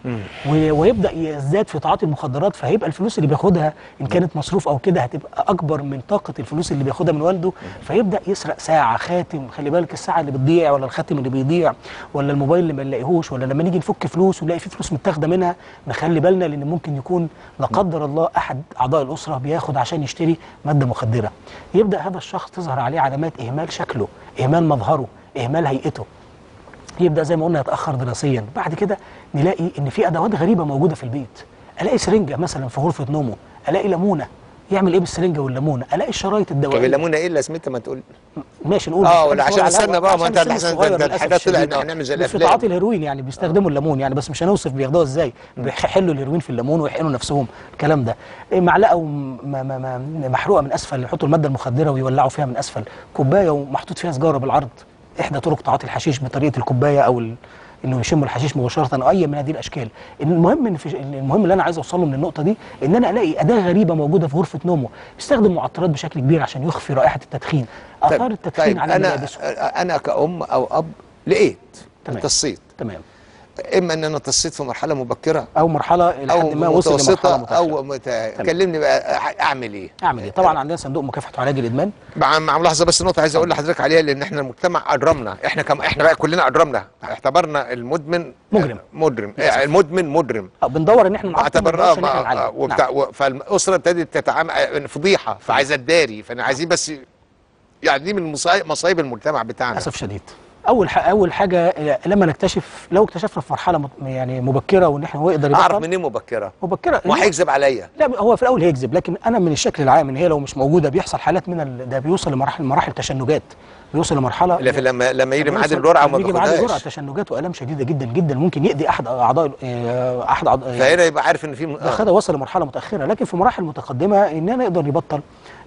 ويبدأ يزداد في تعاطي المخدرات فهيبقى الفلوس اللي بياخدها إن كانت مصروف أو كده هتبقى أكبر من طاقة الفلوس اللي بياخدها من والده. فيبدأ يسرق ساعة خاتم. خلي بالك الساعة اللي بتضيع ولا الخاتم اللي بيضيع ولا الموبايل اللي ما نلاقيهوش ولا لما نيجي نفك فلوس ونلاقي في فلوس متاخدة منها نخلي بالنا لأن ممكن يكون لا قدر الله أحد أعضاء الأسرة بياخد عشان يشتري مادة مخدرة. يبدأ هذا الشخص تظهر عليه علامات إهمال شكله إهمال مظهره إهمال هيئته. يبدأ زي ما قلنا يتأخر دراسيا. بعد كده نلاقي إن في أدوات غريبة موجودة في البيت. ألاقي سرنجه مثلا في غرفة نومه. ألاقي ليمونة. يعمل إيه بالسرنجه والليمونة؟ ألاقي الشرايط طب الدوائيه الليمونة إيه لازمتها؟ ما تقول. ماشي نقول آه ولا عشان استنى بقى ما أنت الحاجات طلعت هنعمل زي في الأفلام. تعاطي الهيروين يعني بيستخدموا الليمون يعني بس مش هنوصف بياخدوها إزاي. بيحلوا الهيروين في الليمون ويحقنوا نفسهم. الكلام ده. معلقة محروقة من أسفل يحطوا المادة المخدرة ويولعوا فيها من أسفل. كوباية ومحطوط فيها سجاره بالعرض. إحدى طرق تعاطي الحشيش بطريقة الكوباية أو. إنه يشموا الحشيش مباشرة أو أي من هذه الأشكال المهم إن في المهم اللي أنا عايز أوصله من النقطة دي إن أنا ألاقي أداة غريبة موجودة في غرفة نومه بيستخدم معطرات بشكل كبير عشان يخفي رائحة التدخين آثار التدخين طيب على أنا أنا كأم أو أب لقيت تمام. تصيت تمام إما إن أنا تصيت في مرحلة مبكرة أو مرحلة إلى أو حد ما وصل لمرحلة متوسطة. أو مت... كلمني بقى أعمل إيه؟ أعمل إيه؟ طبعا عندنا صندوق مكافحة وعلاج الإدمان. مع مع ملاحظة بس نقطة عايز أقول لحضرتك عليها لأن إحنا المجتمع أجرمنا. إحنا كم إحنا بقى كلنا أجرمنا. اعتبرنا المدمن مجرم. مجرم للأسف. المدمن مجرم أو بندور إن إحنا نعاقب اعتبرناه نعالج وبتاع نعم. فالأسرة ابتدت تتعامل فضيحة فعايزة تداري. فأنا عايزين بس يعني دي من مصايب المجتمع بتاعنا. للأسف شديد. أول. أول حاجة آه، لما نكتشف لو اكتشفنا في مرحلة. يعني مبكرة وإن إحنا هو يقدر أعرف منين مبكرة؟ مبكرة. ما هيكذب عليا. لا هو في الأول هيكذب لكن أنا من الشكل العام إن هي لو مش موجودة بيحصل حالات من ال... ده بيوصل لمراحل مراحل تشنجات. بيوصل لمرحلة اللي في لما لما يجي يوصل- الجرعة لما ما يجي ميعاد الجرعة بياخدهاش تشنجات وألام شديدة جدا جدا. ممكن يأذي أحد أعضاء آه، أحد أعضاء فهنا يبقى عارف إن في ده خدها وصل لمرحلة متأخرة لكن في مراحل متقدمة إن أنا يقدر يبطل.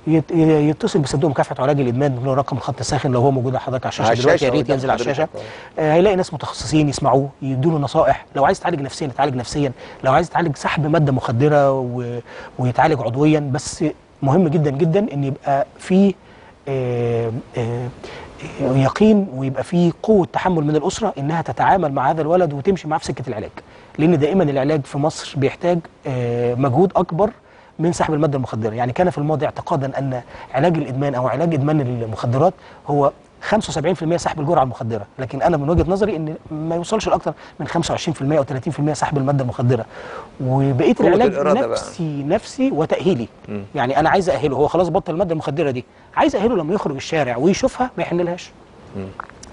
يتصل بصندوق مكافحة وعلاج الإدمان اللي هو رقم الخط الساخن لو هو موجود لحضرتك على الشاشة على دلوقتي. يا ريت ينزل على حضرتك. الشاشة. آه، هيلاقي ناس متخصصين يسمعوه يدوا نصائح. لو عايز تعالج نفسيا يتعالج نفسيا. لو عايز تعالج سحب مادة مخدرة و... ويتعالج عضويا. بس مهم جدا جدا إن يبقى في آه، آه، يقين ويبقى في قوة تحمل من الأسرة إنها تتعامل مع هذا الولد وتمشي معاه في سكة العلاج. لأن دائما العلاج في مصر بيحتاج آه، مجهود أكبر من سحب المادة المخدرة. يعني كان في الماضي اعتقادا أن علاج الإدمان أو علاج إدمان المخدرات هو 75% سحب الجرعة المخدرة. لكن أنا من وجهة نظري إن ما يوصلش لاكثر من 25% أو 30% سحب المادة المخدرة. وبقية العلاج الإرادة بقى. نفسي نفسي وتأهيلي. يعني أنا عايز اهله هو خلاص بطل المادة المخدرة دي. عايز اهله لما يخرج الشارع ويشوفها ما يحنلهاش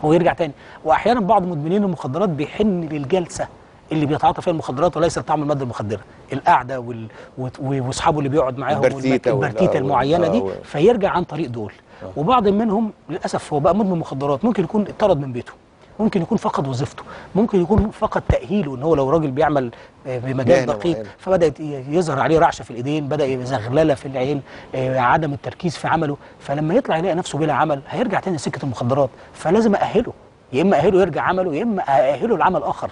هو يرجع تاني. وأحيانا بعض مدمنين المخدرات بيحن للجلسة. اللي بيتعاطى فيها المخدرات وليس لطعم المادة المخدرة. القعدة وال... واصحابه اللي بيقعد معاهم البرتيته آه، المعينة دي آه، فيرجع عن طريق دول. وبعض منهم للأسف هو بقى مدمن مخدرات ممكن يكون اتطرد من بيته ممكن يكون فقد وظيفته ممكن يكون فقد تأهيله إن هو لو راجل بيعمل آه، بمجال مهنة دقيق. فبدأت يظهر عليه رعشة في الإيدين بدأ يزغللة في العين آه، عدم التركيز في عمله. فلما يطلع يلاقي نفسه بلا عمل هيرجع تاني لسكة المخدرات. فلازم أأهله يا إما ااهله يرجع عمله يا إما أأهله لعمل آخر.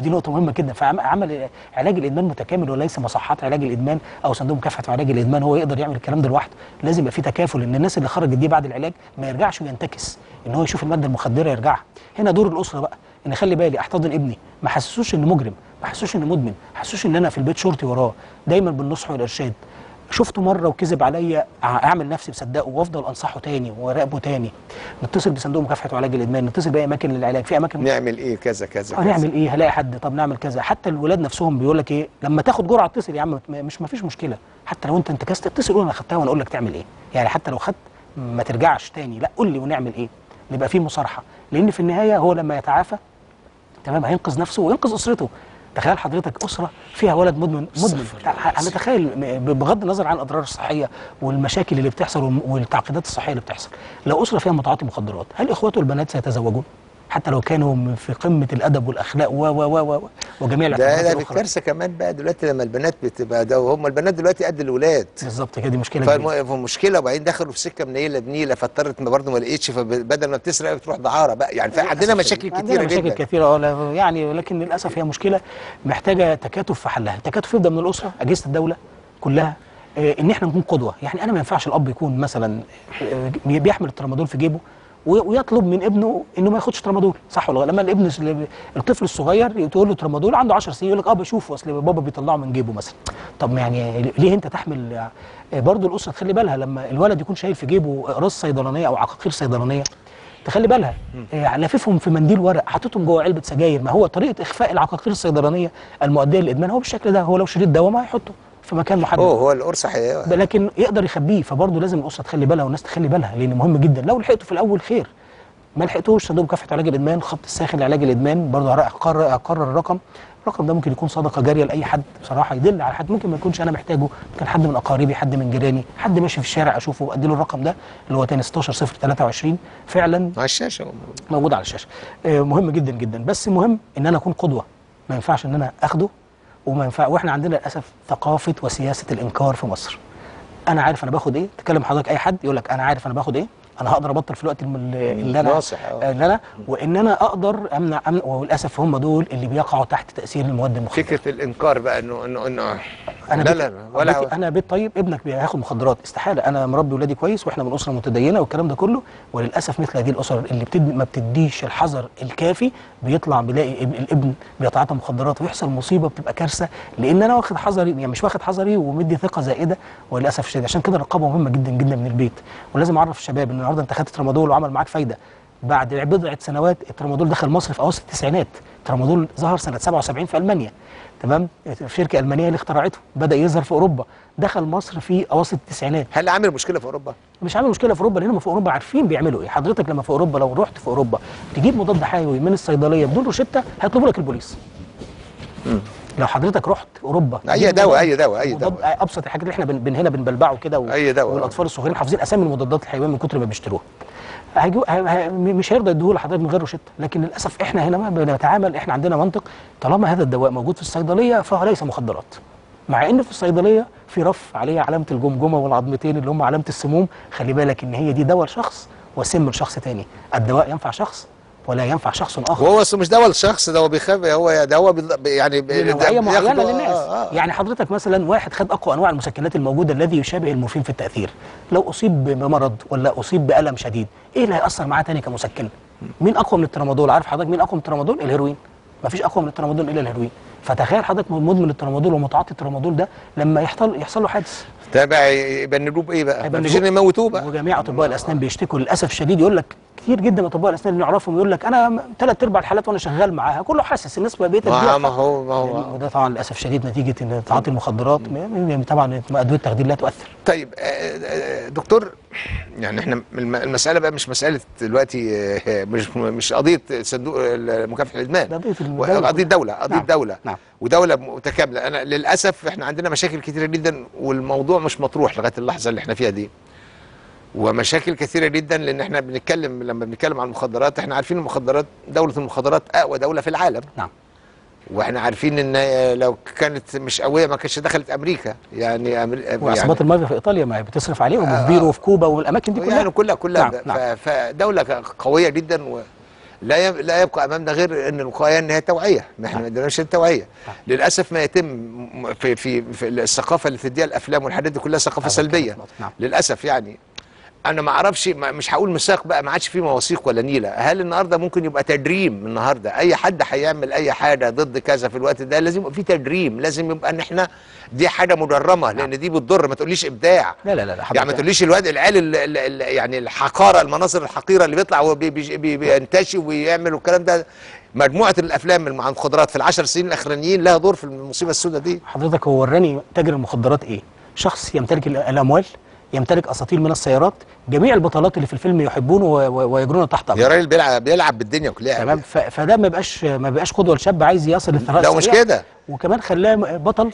ودي نقطة مهمة جدا. فعمل علاج الإدمان متكامل وليس مصحات علاج الإدمان أو صندوق مكافحة علاج الإدمان هو يقدر يعمل الكلام ده لوحده. لازم يبقى في تكافل إن الناس اللي خرجت دي بعد العلاج ما يرجعش وينتكس إن هو يشوف المادة المخدرة يرجعها. هنا دور الأسرة بقى إن خلي بالي أحتضن ابني ما حسسوش إنه مجرم ما حسسوش إنه مدمن ما حسسوش إن أنا في البيت شرطي وراه. دايما بالنصح والإرشاد. شفته مرة وكذب عليا أعمل نفسي مصدقه وأفضل أنصحه تاني وراقبه تاني. نتصل بصندوق مكافحة وعلاج الإدمان نتصل بأي أماكن للعلاج. في أماكن نعمل إيه؟ كذا كذا كذا. نعمل إيه؟ هلاقي حد. طب نعمل كذا. حتى الولاد نفسهم بيقول لك إيه؟ لما تاخد جرعة اتصل يا عم مش ما فيش مشكلة. حتى لو أنت انتكست اتصل قول أنا خدتها وأنا أقول لك تعمل إيه. يعني حتى لو خدت ما ترجعش تاني. لا قول لي ونعمل اي نبقى في مصارحة. لأن في النهاية هو لما يتعافى تمام هينقذ نفسه وينقذ أسرته. تخيل حضرتك أسرة فيها ولد مدمن مدمن. أنا تخيل م- بغض النظر عن الأضرار الصحية والمشاكل اللي بتحصل والتعقيدات الصحية اللي بتحصل لو أسرة فيها متعاطي مخدرات هل إخواته البنات سيتزوجون؟ حتى لو كانوا في قمة الأدب والأخلاق و و و و وجميع ده الاعتبارات ده الكارثة كمان بقى دلوقتي لما البنات بتبقى ده هم البنات دلوقتي قد الولاد بالظبط كده دي مشكلة كبيرة. فمشكله وبعدين دخلوا في سكة منيله بنيله فاضطرت ما برضه ما لقيتش فبدل ما بتسرق بتروح دعاره بقى. يعني في عندنا مشاكل عندنا كتيره مشاكل جدا. كثيره آه لا- يعني ولكن للأسف هي مشكلة محتاجة تكاتف في حلها. التكاتف يبدأ من الأسرة أجهزة الدولة كلها آه، إن إحنا نكون قدوة. يعني أنا ما ينفعش الأب يكون مثلا آه، بيحمل الترامادول في جيبه ويطلب من ابنه انه ما ياخدش ترامادول. صح ولا غلط؟ لما الابن الطفل الصغير تقول له ترامادول عنده 10 سنين يقول لك آه بشوفه اصل بابا بيطلعه من جيبه مثلا. طب يعني ليه انت تحمل آه، برضه الاسره؟ تخلي بالها لما الولد يكون شايل في جيبه اقراص صيدلانيه أو عقاقير صيدلانيه تخلي بالها آه، لاففهم في منديل ورق حاططهم جوه علبة سجاير. ما هو طريقة إخفاء العقاقير الصيدلانية المؤدية للإدمان هو بالشكل ده هو لو شريط دواء ما هيحطه. في مكان محدد. هو هو القرص حي... لكن يقدر يخبيه فبرضه لازم الاسره تخلي بالها والناس تخلي بالها لأن مهم جدا. لو لحقته في الأول خير. ما لحقتوش صندوق مكافحة علاج الإدمان خط الساخن لعلاج الإدمان برضه هقرر اقرر الرقم. الرقم ده ممكن يكون صدقة جارية لأي حد بصراحة يدل على حد ممكن ما يكونش أنا محتاجه ممكن حد من أقاربي حد من جيراني حد ماشي في الشارع أشوفه أدي له الرقم ده اللي هو تاني 16 0 23 فعلا على الشاشة. موجود على الشاشة. آه، مهم جدا جدا. بس مهم إن أنا أكون قدوة. ما ينفعش إن أنا أخده وما ينفع وإحنا عندنا للأسف ثقافة وسياسة الإنكار في مصر. أنا عارف أنا باخد إيه؟ تكلم حضرتك أي حد يقول لك أنا عارف أنا باخد إيه؟ أنا هقدر ابطل في الوقت اللي أنا ناصح، آه. اللي أنا وان أنا أقدر امنع, أمنع وللاسف هم دول اللي بيقعوا تحت تاثير المواد المخدره فكرة الإنكار بقى انه انه انه أنا لا لا لا ولا بيت أنا بيت طيب ابنك هياخد مخدرات. استحالة أنا مربي ولادي كويس وإحنا من اسره متدينة والكلام ده كله وللأسف مثل هذه الأسر اللي بتد... ما بتديش الحذر الكافي بيطلع بيلاقي اب- الابن بيتعاطى مخدرات ويحصل مصيبة بتبقى كارثة. لأن أنا واخد حذري يعني مش واخد حذري ومدي ثقة زائدة وللأسف الشديد. عشان كده الرقابه مهمة جدا جدا من البيت. ولازم أعرف الشباب إن النهارده انت خدت ترامادول وعمل معاك فايده. بعد بضعه سنوات الترامادول دخل مصر في اواسط التسعينات. الترامادول ظهر سنة 77 في ألمانيا. تمام؟ شركة ألمانية اللي اخترعته بدأ يظهر في أوروبا. دخل مصر في اواسط التسعينات. هل عامل مشكلة في أوروبا؟ مش عامل مشكلة في أوروبا لأن هم في أوروبا عارفين بيعملوا إيه. حضرتك لما في أوروبا لو رحت في أوروبا تجيب مضاد حيوي من الصيدلية بدون روشتة هيطلبوا لك البوليس. لو حضرتك رحت أوروبا تجيب دواء، أي دواء، مضاد- دواء. أبسط الحاجات اللي إحنا بن هنا بنبلبعه كده و- أي دواء. والأطفال الصغيرين حافظين أسامي المضادات الحيوية من كتر ما بيشتروها هيجو ه- ه- مش هيرضى يديه لحضرتك من غير روشتة لكن للأسف إحنا هنا ما بنتعامل إحنا عندنا منطق طالما هذا الدواء موجود في الصيدلية فهو ليس مخدرات مع إن في الصيدلية في رف عليه علامة الجمجمة والعظمتين اللي هم علامة السموم خلي بالك إن هي دي دواء لشخص وسم لشخص تاني الدواء ينفع شخص ولا ينفع شخص آخر. وهو أصلا مش دواء الشخص ده هو بيخاف هو ده هو يعني نوعيه معينه للناس. آه، آه. يعني حضرتك مثلا واحد خد أقوى أنواع المسكنات الموجودة الذي يشابه المورفين في التأثير. لو أصيب بمرض ولا أصيب بألم شديد إيه اللي هيأثر معاه تاني كمسكن؟ مين أقوى من الترامادول؟ عارف حضرتك مين أقوى من الترامادول؟ الهيروين. مفيش أقوى من الترامادول إلا الهيروين. فتخيل حضرتك مدمن الترامادول ومتعاطي الترامادول ده لما يحصل يحصل له حادث. ده بقى يبنجوه بايه بقى؟ هيبقى مفيش نجوم. إن يموتوه بقى. وجميع أطباء الأسنان بيشتكوا. للأسف الشديد يقول لك كتير جدا أطباء الأسنان اللي نعرفهم يقول لك أنا ثلاث أرباع الحالات وأنا شغال معاها. كله حاسس الناس بقى بقيت ما هو ما هو وده طبعا للأسف شديد نتيجة إن تعاطي المخدرات. م- طبعا أدوية التخدير لا تؤثر. طيب آه، آه، دكتور يعني إحنا الم- المسألة بقى مش مسألة دلوقتي آه، مش مش قضية صندوق مكافحة الإدمان. ده قضية الدولة. قضية دولة قضية نعم، دولة. نعم. ودولة متكاملة. أنا للأسف إحنا عندنا مشاكل كثيرة جدا والموضوع مش مطروح لغاية اللحظة اللي إحنا فيها دي. ومشاكل كثيرة جدا لأن إحنا بنتكلم لما بنتكلم عن المخدرات إحنا عارفين المخدرات دولة المخدرات أقوى دولة في العالم. نعم. وإحنا عارفين إن لو كانت مش قوية ما كانتش دخلت أمريكا. يعني وعصابات المافيا في إيطاليا ما هي بتصرف عليهم وفي بيرو وفي كوبا والأماكن دي كلها؟ يعني كلها كلها نعم،. نعم. فدوله قوية جدا ولا يب- لا يبقى أمامنا غير إن الوقايه إن هي توعية. ما إحنا ما عندناش التوعيه للأسف ما يتم في في, في الثقافة اللي تديها الأفلام والحاجات دي كلها ثقافة نعم، سلبية. نعم. للأسف يعني. أنا ما أعرفش مش هقول ميثاق بقى ما عادش فيه مواثيق ولا نيلة. هل النهارده ممكن يبقى تدريم النهارده؟ أي حد هيعمل أي حاجة ضد كذا في الوقت ده لازم يبقى فيه تدريم لازم يبقى إن إحنا دي حاجة مدرمة لأن دي بتضر ما تقوليش إبداع. لا لا لا لا يعني ما تقوليش الواد العيال ال- ال- ال- يعني الحقارة المناظر الحقيرة اللي بيطلع وبينتشي ويعمل والكلام ده. مجموعة الأفلام مع الخضرات في العشر سنين الأخرانيين لها دور في المصيبة السوداء دي. حضرتك هو وراني تاجر المخدرات إيه؟ شخص يمتلك ال- الأموال؟ يمتلك اساطيل من السيارات. جميع البطلات اللي في الفيلم يحبونه ويجرون تحت يا امره راجل بيلعب بيلعب بالدنيا كلها. تمام. فده ما بقاش ما بقاش قدوة لشاب عايز يصل للثراء لا مش. كده. وكمان خلاه بطل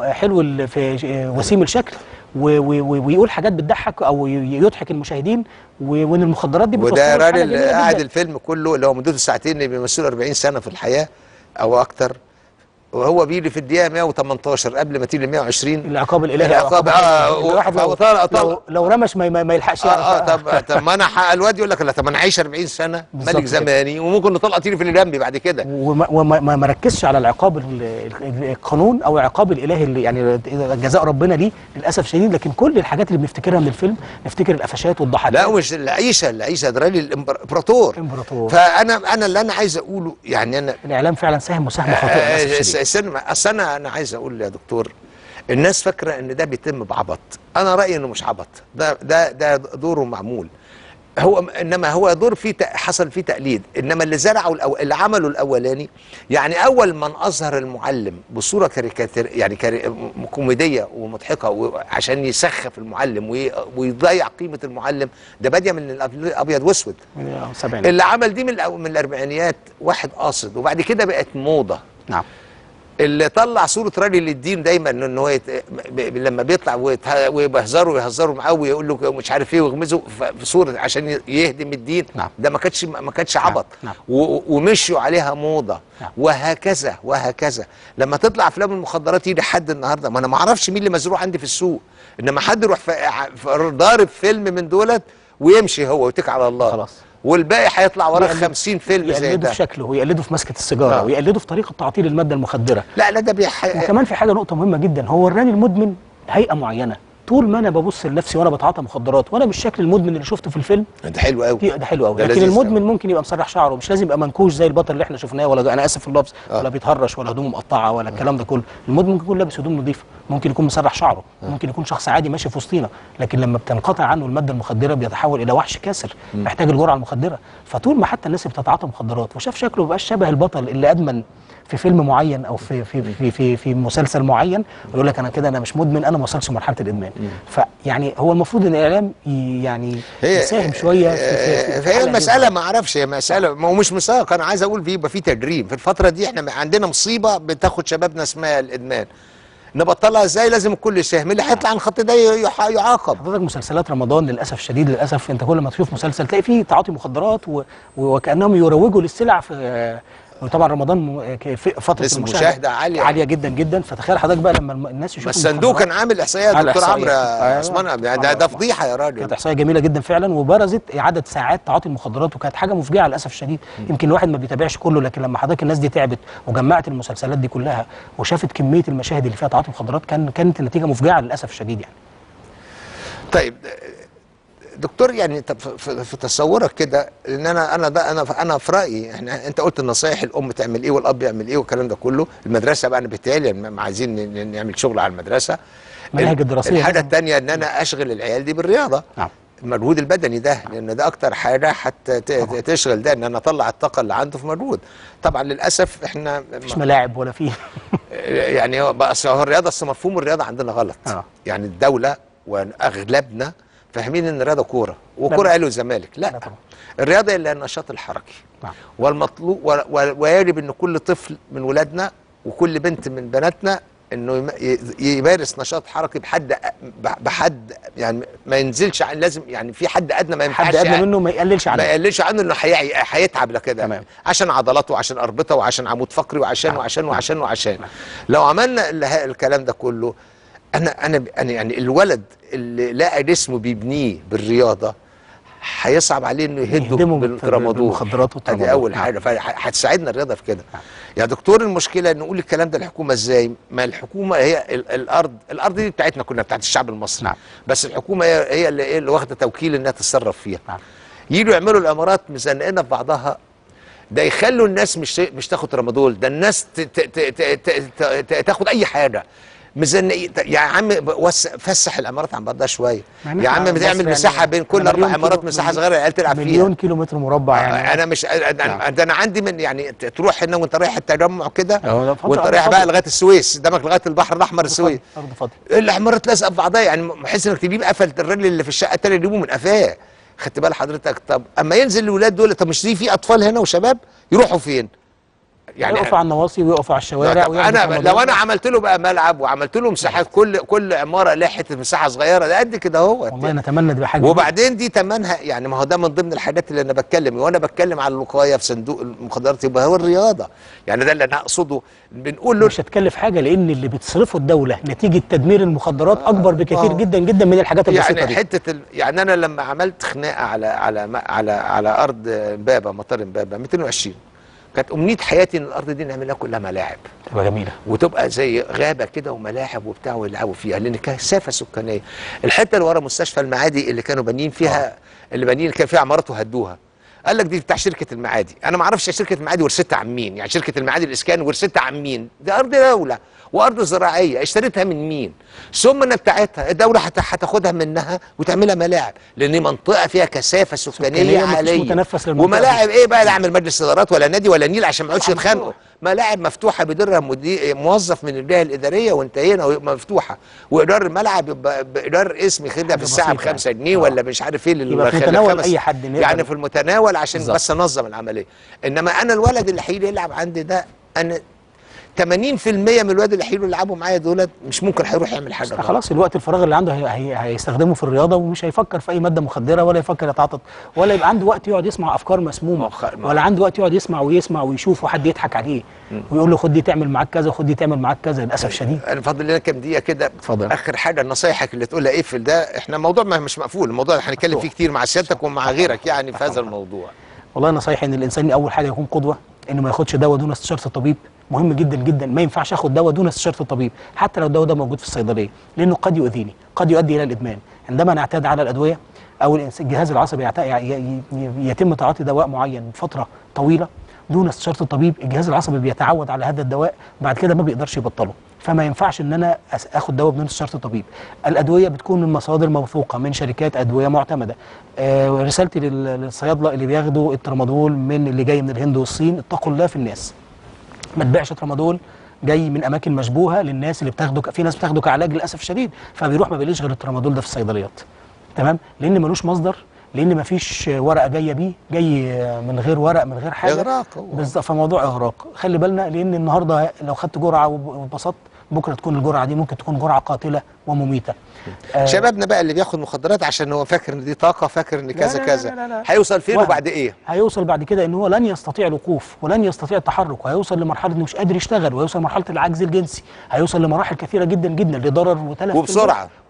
حلو في وسيم الشكل. ويقول حاجات بتضحك أو يضحك المشاهدين. وإن المخدرات دي وده راجل قاعد. الفيلم كله اللي هو مدته ساعتين اللي بيمثلوا 40 سنة في الحياة أو أكتر. وهو بيجي في الدقيقة 118 قبل ما تيجي ل 120 العقاب الإلهي العقاب، آه، الإلهي. الواحد لو, لو, لو رمش ما, يلحقش آه آه يعرف. طب طب ما أنا حق الواد يقول لك لا طب أنا عايش 40 سنة ملك. زماني وممكن نطلع طيري في اللي جنبي بعد كده. وما ما ركزش على العقاب ال- ال- القانون أو العقاب الإلهي اللي يعني جزاء ربنا ليه للأسف شديد. لكن كل الحاجات اللي بنفتكرها من الفيلم نفتكر القفشات والضحكات لا مش العيشة العيشة ده راجل الإمبراطور. إمبراطور. فانا أنا اللي أنا عايز أقوله يعني أنا الإعلام فعلا ساهم مساهمه خاطئه أصل أنا أنا عايز أقول يا دكتور الناس فاكرة إن ده بيتم بعبط. أنا رأيي إنه مش عبط. ده ده ده دوره معمول. هو إنما هو دور فيه حصل فيه تقليد. إنما اللي زرعه الأو... اللي عمله الأولاني يعني أول من أظهر المعلم بصورة كاريكاتير يعني كاري... كوميدية ومضحكة و... عشان يسخف المعلم وي... ويضيع قيمة المعلم ده بادية من الأب- ابيض وأسود. اللي عمل دي من من الأربعينيات واحد قاصد وبعد كده بقت موضة. نعم. اللي طلع صورة راجل الدين دايما إن هو يت... لما بيطلع ويته... ويهزروا معاه ويقول له مش عارف إيه ويغمزوا ف- في صورة عشان يهدم الدين نعم. ده ما كانش ما كانش عبط نعم. و... ومشوا عليها موضة نعم. وهكذا وهكذا لما تطلع أفلام المخدرات يجي حد النهارده ما أنا ما أعرفش مين اللي مزروع عندي في السوق إنما حد يروح. في ضارب فيلم من دولت ويمشي هو ويتكل على الله خلاص. والباقي هيطلع وراه يقلد- 50 فيلم زي يقلده ده. في شكله ويقلده في مسكة السيجارة آه. ويقلده في طريقة تعطيل المادة المخدرة. لا لا ده بيح... وكمان في حاجة نقطة مهمة جدا هو وراني المدمن هيئة معينة. طول ما أنا ببص لنفسي وأنا بتعاطى مخدرات وأنا بالشكل المدمن اللي شفته في الفيلم. ده حلو قوي ده حلو قوي لكن المدمن. ممكن يبقى مسرح شعره مش لازم يبقى منكوش زي البطل اللي إحنا شفناه ولا أنا آسف في اللفظ آه. ولا بيتهرش ولا هدومه مقطعة ولا الكلام ده كله. المدمن ممكن يكون لابس هدوم نظيفه ممكن يكون مسرح شعره. ممكن يكون شخص عادي ماشي في وسطينا. لكن لما بتنقطع عنه المادة المخدرة بيتحول إلى وحش كاسر محتاج الجرعة المخدرة. فطول ما حتى الناس بتتعاطى مخدرات وشاف شكله مبقاش شبه البطل اللي أدمن في فيلم معين أو في في في في, في مسلسل معين ويقول لك أنا كده أنا مش مدمن أنا ما وصلتش مرحله الإدمان. فيعني هو المفروض إن الإعلام يعني يساهم شوية في, في, في, في فهي حل هذه المسألة ما أعرفش هي مسألة ما هو مش مساق. أنا عايز أقول في يبقى في تدريب في الفترة دي إحنا عندنا مصيبة بتاخد شبابنا اسمها الإدمان. نبطلها إزاي؟ لازم الكل يساهم اللي هيطلع عن الخط ده يعاقب. حضرتك مسلسلات رمضان للأسف الشديد للأسف أنت كل ما تشوف مسلسل تلاقي فيه تعاطي مخدرات و... وكأنهم يروجوا للسلع في وطبعا رمضان فترة نسبة مشاهدة عالية. عالية جدا جدا. فتخيل حضرتك بقى لما الناس يشوفوا بس صندوق المخدرات- كان عامل احصائيات على دكتور عمرو. أيوة. عثمان ده, ده فضيحة يا راجل. كانت إحصائية جميلة جدا فعلا وبرزت عدد ساعات تعاطي المخدرات وكانت حاجة مفجعة للأسف الشديد. يمكن الواحد ما بيتابعش كله لكن لما حضرتك الناس دي تعبت وجمعت المسلسلات دي كلها وشافت كمية المشاهد اللي فيها تعاطي مخدرات كان كانت النتيجه مفجعة للأسف الشديد يعني. طيب دكتور يعني في- تصورك كده ان أنا أنا ده أنا أنا في رأيي إحنا أنت قلت النصايح الأم تعمل إيه والأب يعمل إيه والكلام ده كله المدرسة بقى أنا بالتالي م- عايزين نعمل شغل على المدرسة المناهج الدراسية الحاجة. الثانية إن أنا أشغل العيال دي بالرياضة نعم. المجهود البدني ده لأن ده أكتر حاجة حتى. تشغل ده إن أنا أطلع الطاقة اللي عنده في مجهود طبعا للأسف إحنا مفيش ملاعب ولا فيه يعني هو الرياضة أصل مفهوم الرياضة عندنا غلط آه. يعني الدولة وأغلبنا فاهمين إن الرياضة كورة وكورة لا. أهلي وزمالك لا, لا طبعا. الرياضة إلا النشاط الحركي نعم. والمطلوب ويجب إن كل طفل من ولادنا وكل بنت من بناتنا إنه يمارس نشاط حركي بحد بحد يعني ما ينزلش عن لازم يعني في حد أدنى ما ينفعش حد أدنى يعني منه ما يقللش ما عنه يقللش عنه إنه هيتعب لكده تمام. عشان عضلاته وعشان أربطة وعشان عمود فقري وعشان نعم. وعشان وعشان وعشان لو عملنا ال- الكلام ده كله أنا أنا أنا يعني الولد اللي لقى جسمه بيبنيه بالرياضة هيصعب عليه إنه يهده بالترامادول بالمخدرات والترامادول. ادي أول نعم. حاجة فهتساعدنا الرياضة في كده يا دكتور المشكلة نقول الكلام ده الحكومة إزاي ما الحكومة هي ال- الأرض الأرض دي بتاعتنا كلنا بتاعت الشعب المصري نعم. بس الحكومة هي هي اللي, اللي واخدة توكيل إنها تتصرف فيها نعم. يجوا يعملوا الأمارات مزنقنا في بعضها ده يخلوا الناس مش مش تاخد ترامادول ده الناس تاخد أي حاجة مزنق يا عم وسع فسح الإمارات عن بعضها شوية. يا عم بتعمل مصر مساحة يعني بين كل أربع إمارات مساحة صغيرة العيال تلعب فيها. مليون كيلو متر مربع يعني. أنا مش أنا, نعم. أنا- أنا عندي من يعني تروح هنا وأنت رايح التجمع كده وأنت رايح بقى. لغاية السويس قدامك لغاية البحر الأحمر السويس. ارض فاضيه لازقة في بعضها يعني بحيث إنك تجيب قفل الراجل اللي في الشقة التاني تجيبه من قفاه. خدت بال حضرتك. طب أما ينزل الولاد دول طب مش دي في أطفال هنا وشباب؟ يروحوا فين؟ يعني يقفوا على النواصي ويقفوا على الشوارع أنا. لو أنا عملت له بقى ملعب وعملت له مساحات كل كل عمارة لها حتة مساحه صغيرة ده قد كده اهو والله نتمنى تبقى حاجة وبعدين دي تمنها يعني ما هو ده من ضمن الحاجات اللي أنا بتكلم وأنا بتكلم على الوقاية في صندوق المخدرات يبقى هو الرياضة. يعني ده اللي أنا أقصده. بنقول له مش هتكلف حاجة لأن اللي بتصرفه الدولة نتيجة تدمير المخدرات أكبر بكثير آه. جدا جدا من الحاجات البسيطة يعني دي. حتة ال... يعني أنا لما عملت خناقة على على على على أرض امبابه مطار امبابه 220 كانت أمنية حياتي إن الأرض دي نعملها كلها ملاعب. تبقى جميلة. وتبقى زي غابة كده وملاعب وبتاع ويلعبوا فيها لأن كثافه سكانية. الحتة اللي ورا مستشفى المعادي اللي كانوا بانيين فيها اللي بانيين اللي كان فيها عمارات وهدوها قال لك دي بتاع شركة المعادي. أنا ما أعرفش شركة المعادي ورثتها عن مين يعني شركة المعادي الإسكان ورثتها عن مين؟ دي أرض دولة. وأرض زراعية اشتريتها من مين؟ ثم أنا بتاعتها الدولة هت- هتاخدها منها وتعملها ملاعب لأن منطقة فيها كثافة سكانية عالية. وملاعب إيه بقى؟ لا أعمل مجلس إدارات ولا نادي ولا نيل عشان ما يقعدوش طبعاً يتخانقوا ملاعب مفتوحة بيديرها موظف من الجهة الإدارية وانتهينا مفتوحة. وايجار الملعب يبقى بايجار اسمي خدها في الساعة ب بسيطة 5 يعني. جنيه آه. ولا مش عارف إيه لل- يبقى في خلال متناول خمس- أي حد يعني. في المتناول عشان بالظبط. بس أنظم العملية. إنما أنا الولد اللي هيجي يلعب عندي ده أنا 80% من الولاد اللي هيجوا يلعبوا معايا دولت مش ممكن هيروح يعمل حاجة. خلاص الوقت الفراغ اللي عنده هي هي هيستخدمه في الرياضة ومش هيفكر في أي مادة مخدرة ولا يفكر يتعاطى ولا يبقى عنده وقت يقعد يسمع أفكار مسمومة ولا عنده وقت يقعد يسمع ويسمع ويشوف وحد يضحك عليه ويقول له خد دي تعمل معاك كذا وخد دي تعمل معاك كذا للأسف الشديد. أنا فاضل لنا كام دقيقة كده. اتفضل. آخر حاجة نصايحك اللي تقولها اقفل ده إحنا الموضوع ما مش مقفول الموضوع اللي هنتكلم فيه كتير مع سيادتك ومع غيرك يعني في هذا الموضوع. والله نصايحي إن الإنسان أول حاجة يكون قدوة إنه ما ياخدش دواء دون استشارة الطبيب. مهم جدا جدا. ما ينفعش آخد دواء دون استشارة الطبيب حتى لو الدواء ده موجود في الصيدلية لأنه قد يؤذيني قد يؤدي إلى الإدمان. عندما نعتاد على الأدوية أو الجهاز العصبي يتم تعاطي دواء معين بفتره طويلة دون استشارة الطبيب الجهاز العصبي بيتعود على هذا الدواء بعد كده ما بيقدرش يبطله. فما ينفعش إن أنا آخد دواء بدون استشارة الطبيب. الأدوية بتكون من مصادر موثوقة من شركات أدوية معتمدة. آه رسالتي لل- للصيادلة اللي بياخدوا الترامادول من اللي جاي من الهند والصين اتقوا الله في الناس. ما تبيعش ترامادول جاي من أماكن مشبوهة للناس اللي بتاخده في ناس بتاخده كعلاج للاسف الشديد فبيروح ما بيلاقيش غير الترامادول ده في الصيدليات. تمام؟ لأن ملوش مصدر لأن ما فيش ورقة جاية بيه جاي من غير ورق من غير حاجة. إغراق هو. بالظبط فموضوع إغراق. خلي بالنا لأن النهارده لو خدت جرعة وب- واتبسطت بكرة تكون الجرعة دي ممكن تكون جرعة قاتلة ومميتة آه، شبابنا بقى اللي بياخد مخدرات عشان هو فاكر إن دي طاقة فاكر إن كذا لا، كذا لا، لا، لا. هيوصل فين. وبعد إيه هيوصل بعد كده إن هو لن يستطيع الوقوف ولن يستطيع التحرك وهيوصل لمرحلة إنه مش قادر يشتغل وهيوصل لمرحلة العجز الجنسي هيوصل لمراحل كثيرة جدا جدا لضرر وتلف. الجسم.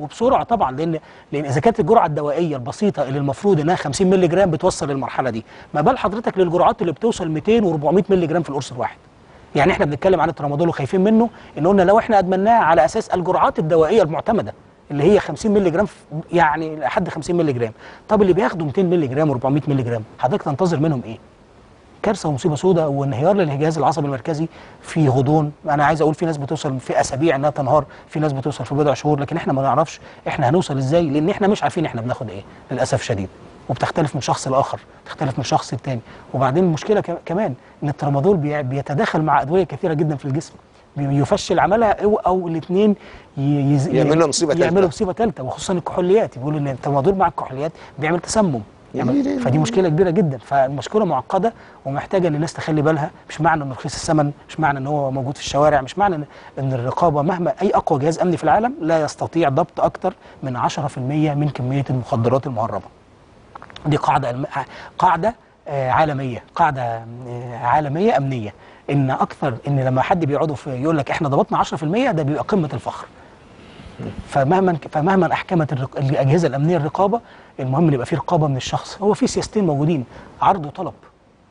وبسرعة طبعا لأن لأن إذا كانت الجرعة الدوائية البسيطة اللي المفروض إنها 50 مللي جرام بتوصل للمرحلة دي ما بال حضرتك للجرعات اللي بتوصل 200 و400 مللي جرام في القرص الواحد يعني إحنا بنتكلم عن الترامادول وخايفين منه ان قلنا لو إحنا ادمناه على أساس الجرعات الدوائية المعتمدة اللي هي 50 مللي جرام يعني لحد 50 مللي جرام. طب اللي بياخدوا 200 مللي جرام و400 مللي جرام حضرتك تنتظر منهم إيه؟ كارثة ومصيبة سوداء وانهيار للجهاز العصبي المركزي في غضون. أنا عايز أقول في ناس بتوصل في أسابيع إنها تنهار في ناس بتوصل في بضع شهور لكن إحنا ما نعرفش إحنا هنوصل إزاي لأن إحنا مش عارفين إحنا بناخد إيه للأسف شديد. وبتختلف من شخص لآخر تختلف من شخص للتاني. وبعدين المشكلة كمان إن الترامادول بي- بيتداخل مع أدوية كثيرة جدا في الجسم. يفشل عملها أو, أو الاثنين يعملوا مصيبة تالتة. يعملوا مصيبة ثالثه وخصوصا الكحوليات. بيقولوا إن الترامادول مع الكحوليات بيعمل تسمم. يعني فدي مشكلة كبيرة جدا. فالمشكلة معقدة ومحتاجة إن الناس تخلي بالها. مش معنى إنه رخيص الثمن مش معنى إن هو موجود في الشوارع مش معنى ان إن الرقابة مهما أي أقوى جهاز أمني في العالم لا يستطيع ضبط أكثر من 10% من كمية المخدرات المهربة. دي قاعدة علم- قاعدة آه، عالمية قاعدة آه، عالمية أمنية. إن أكثر إن لما حد بيقعدوا في يقول لك إحنا ضبطنا 10% ده بيبقى قمة الفخر. فمهما فمهما أحكمت. الأجهزة الأمنية الرقابة المهم إن يبقى في رقابة من الشخص. هو في سياستين موجودين عرض وطلب.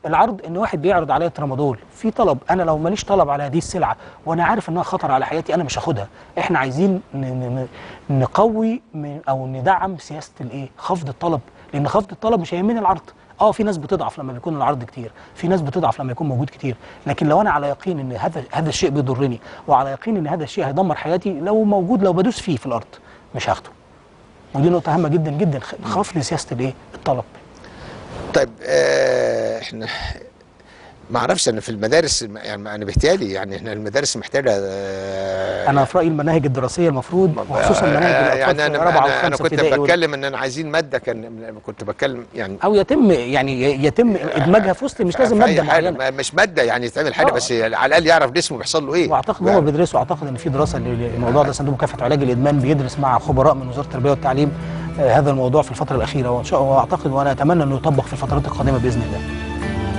العرض إن واحد بيعرض عليا ترامادول في طلب. أنا لو ماليش طلب على هذه السلعة وأنا عارف إنها خطر على حياتي أنا مش هاخدها. إحنا عايزين نقوي من أو ندعم سياسة الإيه؟ خفض الطلب. لأن خفض الطلب مش هيهمني العرض. آه في ناس بتضعف لما بيكون العرض كتير. في ناس بتضعف لما يكون موجود كتير. لكن لو أنا على يقين إن هذا هذا الشيء بيضرني وعلى يقين إن هذا الشيء هيدمر حياتي لو موجود لو بدوس فيه في الأرض مش هاخده. ودي نقطة هامة جدا جدا. خفض سياسه الإيه؟ الطلب. طيب آه إحنا ما أعرفش أنا في المدارس يعني أنا بيتهيألي يعني إحنا المدارس محتاجة آه أنا في رأيي المناهج الدراسية المفروض وخصوصا مناهج آه، الأطفال يعني أنا أنا, أنا كنت بتكلم إن أنا عايزين مادة كان كنت بتكلم يعني أو يتم يعني يتم إدماجها في وسط مش لازم مادة معينة. مش مادة يعني تعمل حاجة آه. بس على الأقل يعرف جسمه بيحصل له إيه. وأعتقد هو بيدرسوا أعتقد إن في دراسة للموضوع ده صندوق مكافحة علاج الإدمان بيدرس مع خبراء من وزارة التربية والتعليم هذا الموضوع في الفترة الأخيرة. وإن شاء الله اعتقد وأنا أتمنى إنه يطبق في الفترات القادمة بإذن الله.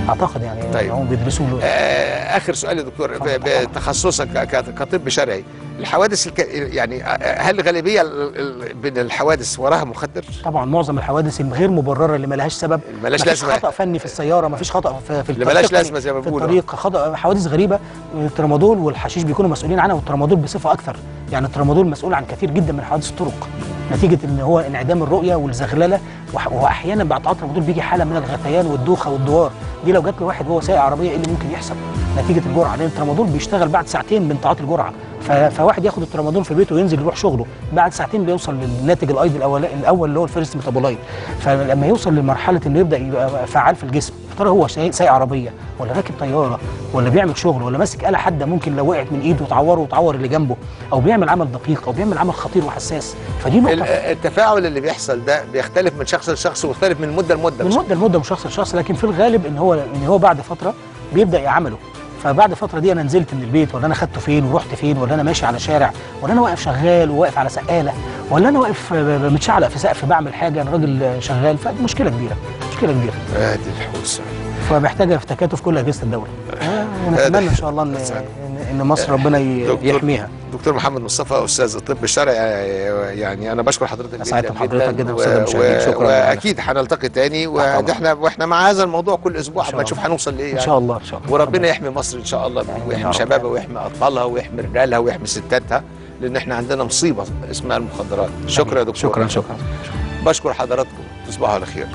أعتقد يعني طيب. هم بيدرسوا له آه، آخر سؤال يا دكتور. بتخصصك كطب شرعي الحوادث الك... يعني آه، هل ال- من الحوادث وراها مخدر؟ طبعا معظم الحوادث الغير مبررة اللي ملهاش سبب ملهاش لازمة. خطأ فني في السيارة مفيش خطأ في, في اللي ملهاش التقني، لازمة زي ما في بيقولوا. الطريق خطأ حوادث غريبة الترامادول والحشيش بيكونوا مسؤولين عنها والترامادول بصفة أكثر يعني الترامادول مسؤول عن كثير جدا من حوادث الطرق نتيجة إن هو انعدام الرؤية والزغللة وأحيانا بعد تعاطي الترامادول بيجي حالة من الغثيان والدوخة والدوار. دي لو جات لواحد وهو سايق عربية إيه اللي ممكن يحصل؟ نتيجة الجرعة. لأن الترامادول بيشتغل بعد ساعتين من تعاطي الجرعة. فواحد ياخد الترامادول في بيته وينزل يروح شغله بعد ساعتين بيوصل للناتج الأيض الأول الأول اللي هو ال first metabolite فلما يوصل لمرحلة إنه يبدأ يبقى فعال في الجسم ترى هو سايق عربية ولا راكب طيارة ولا بيعمل شغل ولا ماسك آلة حادة ممكن لو وقعت من إيده تعوره وتعور اللي جنبه أو بيعمل عمل دقيق أو بيعمل عمل خطير وحساس. فدي نقطة. التفاعل اللي بيحصل ده بيختلف من شخص لشخص ويختلف من مدة لمدة. من مدة لمدة من شخص لشخص لكن في الغالب إن هو إن هو بعد فترة بيبدأ يعمله فبعد فتره دي أنا نزلت من البيت ولا أنا خدته فين ورحت فين ولا أنا ماشي على شارع ولا أنا واقف شغال وواقف على سقالة ولا أنا واقف متشعلق في سقف بعمل حاجة أنا راجل شغال فدي مشكلة كبيرة مشكلة كبيرة. ادي الحوس فمحتاجة في تكاتف كل أجهزة الدولة. ونتمنى إن شاء الله إن إن مصر ربنا يحميها دكتور محمد مصطفى أستاذ الطب الشرعي يعني أنا بشكر حضرتك أسعدت حضرتك جدا أستاذ و- المشاهدين. شكراً. وأكيد هنلتقي تاني. وإحنا وإحنا مع هذا الموضوع كل أسبوع إن شاء ما نشوف. هنوصل لإيه إن يعني. شاء الله إن شاء الله وربنا يحمي مصر إن شاء الله ويحمي. شبابها ويحمي أطفالها ويحمي رجالها ويحمي ستاتها لأن إحنا عندنا مصيبة اسمها المخدرات شكرا يا دكتور شكرا شكرا بشكر حضراتكم تصبحوا على خير